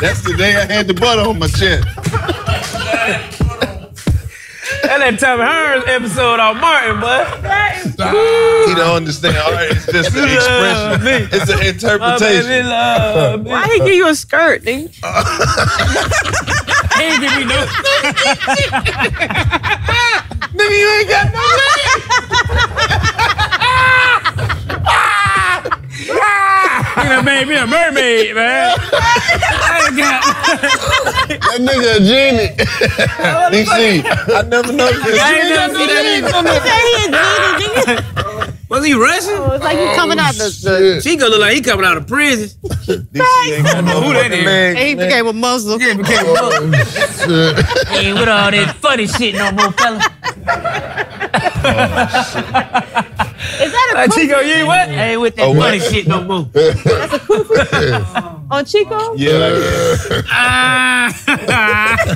E: That's the day I had the butter on my chest.
B: That that Tommy Hearns episode on Martin, but
E: He don't understand. All right, it's just an
B: Love me.
E: expression. It's an
B: my baby
E: interpretation.
B: love me.
F: Why he give you a skirt, nigga?
B: He ain't give me no.
E: Nigga, you ain't got no
B: You done made me a mermaid, man. I got.
G: That nigga a genie.
E: DC. I never noticed
B: I
E: that.
B: ain't never seen that either. Was he Russian?
F: Oh, it's like you coming out the, the
B: Chico look like he coming out of prison.
E: DC ain't got no
B: Who that is?
E: legs,
F: he
E: man.
F: became a Muslim.
B: Yeah, became a Muslim. Ain't with all that funny shit no more, fella.
F: Oh, Is that a
B: Like Chico, you ain't what? Ain't with that
G: Oh,
B: funny shit no more. That's a kufi?
F: On Chico?
E: Yeah, like that.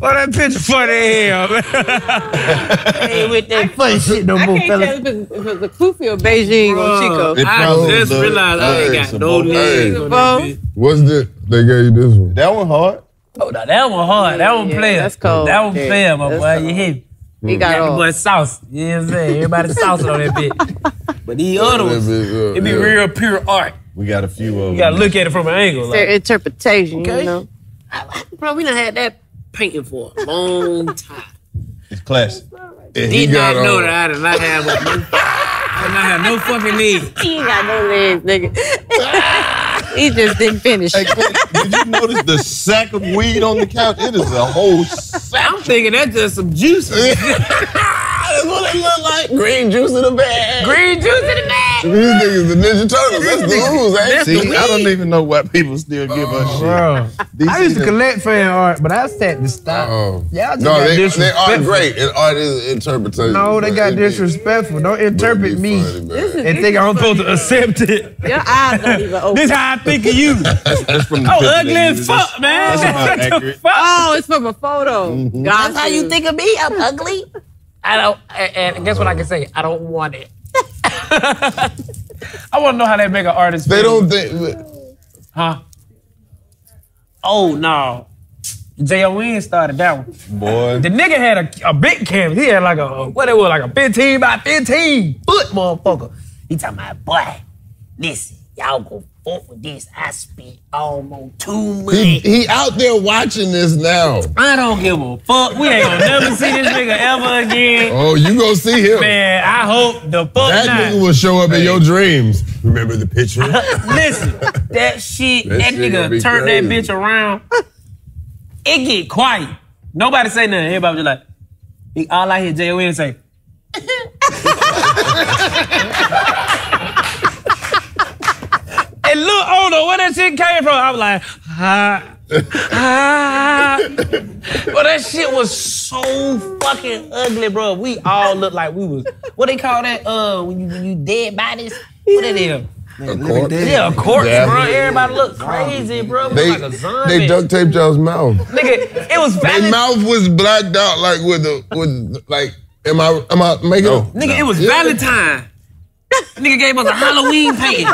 B: Well, that picture funny as hell, man. Ain't with that funny shit no
F: I
B: more,
F: can't
B: fella.
F: tell if it's, if it's a Kufi or Beijing on Chico.
B: I just
E: look-
B: realized I ain't got no
E: more-
B: legs on that bitch.
G: What's this? They gave you this one.
E: That one hard.
B: Oh, now that one hard. That one
F: Yeah,
B: player.
F: that's cold.
B: That one
F: Yeah,
B: player, my boy.
F: cold.
B: You hit me.
F: He got
B: Got the boy sauce. You know what I'm saying? Everybody saucing on that bitch. But these other
G: That
B: ones,
G: bitch, uh,
B: it be
G: yeah.
B: real pure art.
E: We got a few of them.
B: You gotta look at it from an angle.
F: Their
B: Like,
F: interpretation,
B: Okay.
F: you know.
B: bro, we done had that painting for a long time.
E: It's classic.
G: And he
B: Did not know
G: on.
B: that I did not have a, I did not have no fucking legs.
F: He ain't got no legs, nigga. he just didn't finish.
E: Hey, Clint, did you notice the sack of weed on the couch? It is a whole sack.
B: I'm thinking that's just some juice.
G: That's what it look like. Green juice in the bag.
B: Green juice in the bag.
G: These niggas the Ninja Turtles. That's the rules, ain't it?
E: See, I don't even know why people still give us shit.
I: Bro, I used to collect fan art, but I said to stop.
G: Oh.
I: Y'all just
G: No,
I: got
G: they, they are great, and art is interpretation.
I: No, they got disrespectful. Don't
G: but it be
I: interpret me
G: funny, man.
F: This is
I: and think I'm supposed to accept it.
F: your eyes don't even open.
B: This how I think of you.
E: That's from the
B: Oh, ugly as fuck, man.
E: That's about
B: What
E: accurate.
F: Oh, it's from a photo.
E: Mm-hmm.
B: That's how you think of me? I'm ugly. I don't. And, and guess what I can say? I don't want it. I want to know how they make an artist.
G: They don't think.
B: Huh? Oh no. J.O. Wynn started that one.
E: Boy,
B: The nigga had a, a big canvas. He had like a what it was like a 15 by 15 foot motherfucker. He talking about boy, listen, y'all go fuck with this. I spent almost two
G: He, he out there watching this now.
B: I don't give a fuck. We ain't gonna never see this nigga ever again.
G: Oh, you gonna see him.
B: Man, I hope the fuck
G: That
B: not.
G: nigga will show up in your dreams. Remember the picture?
B: Listen, that shit,
G: That
B: that,
G: shit
B: nigga turned that bitch around. It get quiet. Nobody say nothing. Everybody just like, all I hear J.O.N. say, shit came from. I was like, ah, ah. But that shit was so fucking ugly, bro. We all looked like we was, what they call that, uh, when you, when you dead bodies? What it is?
G: A corpse?
B: Yeah, a corpse,
G: Yeah.
B: bro. Everybody looked crazy, bro.
G: They,
B: look like a zombie.
G: they duct taped y'all's mouth.
B: Nigga, it was
G: Their
B: Valentine.
G: mouth was blacked out like with the with like. Am I am I making?
E: No.
B: Nigga, it was
G: Yeah.
B: Valentine. nigga gave us a Halloween painting.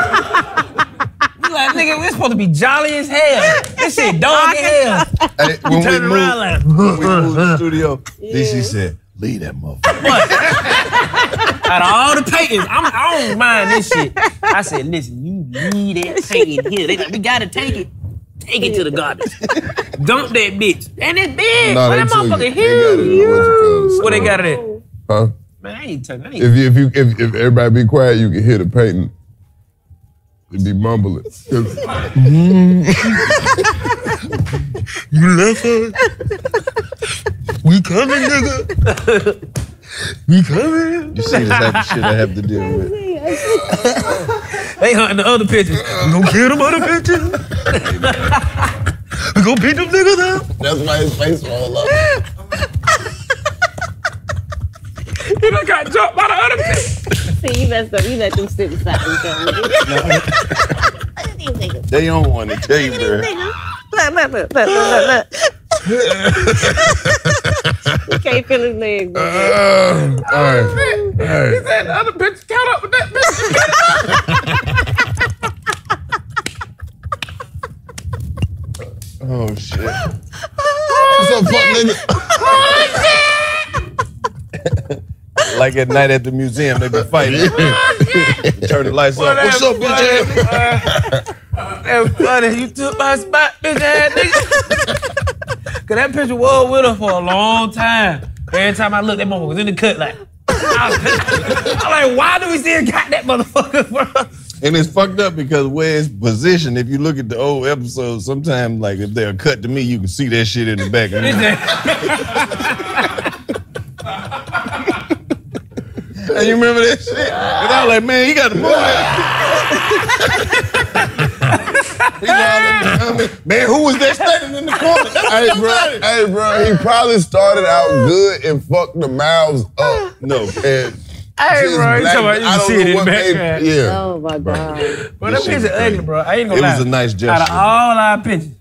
B: We like, nigga, we're supposed to be jolly as hell. This shit dark as hell.
E: Hey, when we
B: Turn
E: moved,
B: around like,
E: when we moved to the studio, DC said, "Leave that motherfucker."
B: Out of all the paintings, I'm, I don't mind this shit. I said, listen, you leave that painting here. They like, we gotta take it. Take it to the garbage. Dump that bitch. And it's big.
G: Nah,
B: that motherfucker
G: it. They got it in
B: huge.
G: what you call it,
B: What they
G: so-
B: got it at?
G: Huh?
B: Man, I ain't talking. I
G: If you, if you if, if everybody be quiet, you can hear the painting. It be mumbling. 'Cause- you left us. We coming, nigga. We coming.
E: You see the type of shit I have to deal with.
B: They hunting the other pictures. We gonna kill them other pictures. we gonna beat them niggas up.
G: That's why his face all up.
B: He done got jumped by the other pictures.
F: See, you messed up. You let them sit beside each other.
E: They don't want to tell you, bro.
F: Look, look, look, look, look, look, look. you can't feel his leg. bro.
G: Uh, all right. All right.
B: He said other bitch count up with that bitch.
E: Oh shit.
G: What's up, fuck nigga?
E: Like at night at the museum, they be fighting. Turn the lights off. What's up, bitch? Uh, ass?
B: That was funny. You took my spot, bitch ass nigga. Cause that picture was with her for a long time. Every time I looked, that motherfucker was in the cut like. I was, I'm like, why do we still got that motherfucker, bro?
E: And it's fucked up because where it's positioned, if you look at the old episodes, sometimes like if they're cut to me, you can see that shit in the back. And you remember that shit? And I was like, man, you got to move that. He all in the comment, man, who was that standing in the corner?
G: Hey, bro. Hey, bro. He probably started out good and fucked the mouths up.
E: No.
G: And
B: Hey,
G: just
B: bro, you talking about you
G: I
B: see it in
G: what
B: the
G: made-
B: background.
G: Yeah.
F: Oh my god.
B: Bro, that
E: shit
B: picture
E: was
B: ugly, bro. I ain't gonna
E: It
B: lie.
E: was a nice gesture.
B: Out of all our pictures,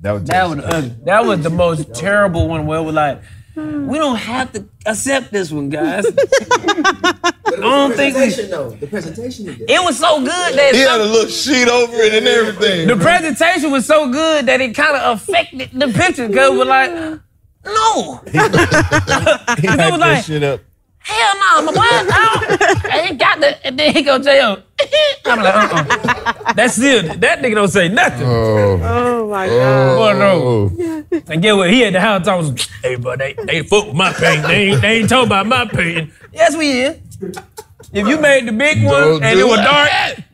E: That was,
B: that was ugly. That was the most terrible one where it was like, we don't have to accept this one, guys. I don't think we.
K: though. The presentation is
B: It was so good that
E: He had a little sheet over it and everything.
B: the presentation was so good that it kind of affected the picture. Cause it was like, no,
E: He
B: it was
E: that
B: like-
E: shit up.
B: Hell no, my boy, I ain't got the. And then he go tell you, I'm like, uh, uh That's still that nigga don't say nothing.
G: Oh.
F: Oh my god.
B: Boy, no. And get what? He at the house talking, hey, bro, they, they fuck with my pain. They ain't, they ain't talking about my pain. Yes, we is. If you made the big one
G: Don't
B: and
G: do
B: it was
G: that.
B: dark,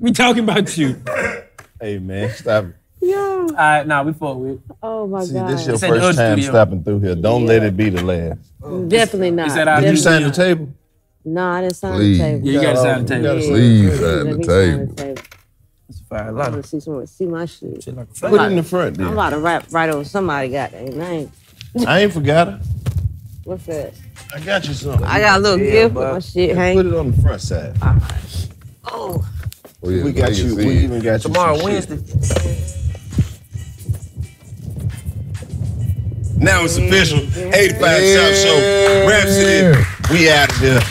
B: we talking about you.
E: Hey man, stop it.
F: Yeah.
B: All right, nah, we fuck with.
F: Oh my
E: See,
F: god.
E: this your
B: It's
E: first time
B: studio.
E: stopping through here. Don't let it be the last.
F: Mm, definitely not.
B: He said I
E: Did you
B: do.
E: sign the table?
F: No, I didn't sign
G: Please.
F: the table.
B: Yeah, you gotta sign the table.
F: Yeah,
G: Please
F: yeah,
G: sign
F: let
G: the
F: me
G: table.
F: table.
B: Fire, a
F: I
B: lot of
F: see someone see my shit.
B: shit like
E: Put it in the front
F: I'm about to rap right over somebody got their name.
E: I ain't forgot her.
F: What's that?
E: I got you something.
F: I got a little
B: Yeah,
F: gift with
B: but-
F: my shit
E: Hang.
F: Put
E: it on the front side.
F: Oh,
G: Oh, yeah,
E: We got you.
G: see
E: We even got you
B: Tomorrow,
E: some shit.
B: Wednesday.
E: Now it's official. 85 South Show. Rapsody. We out of here.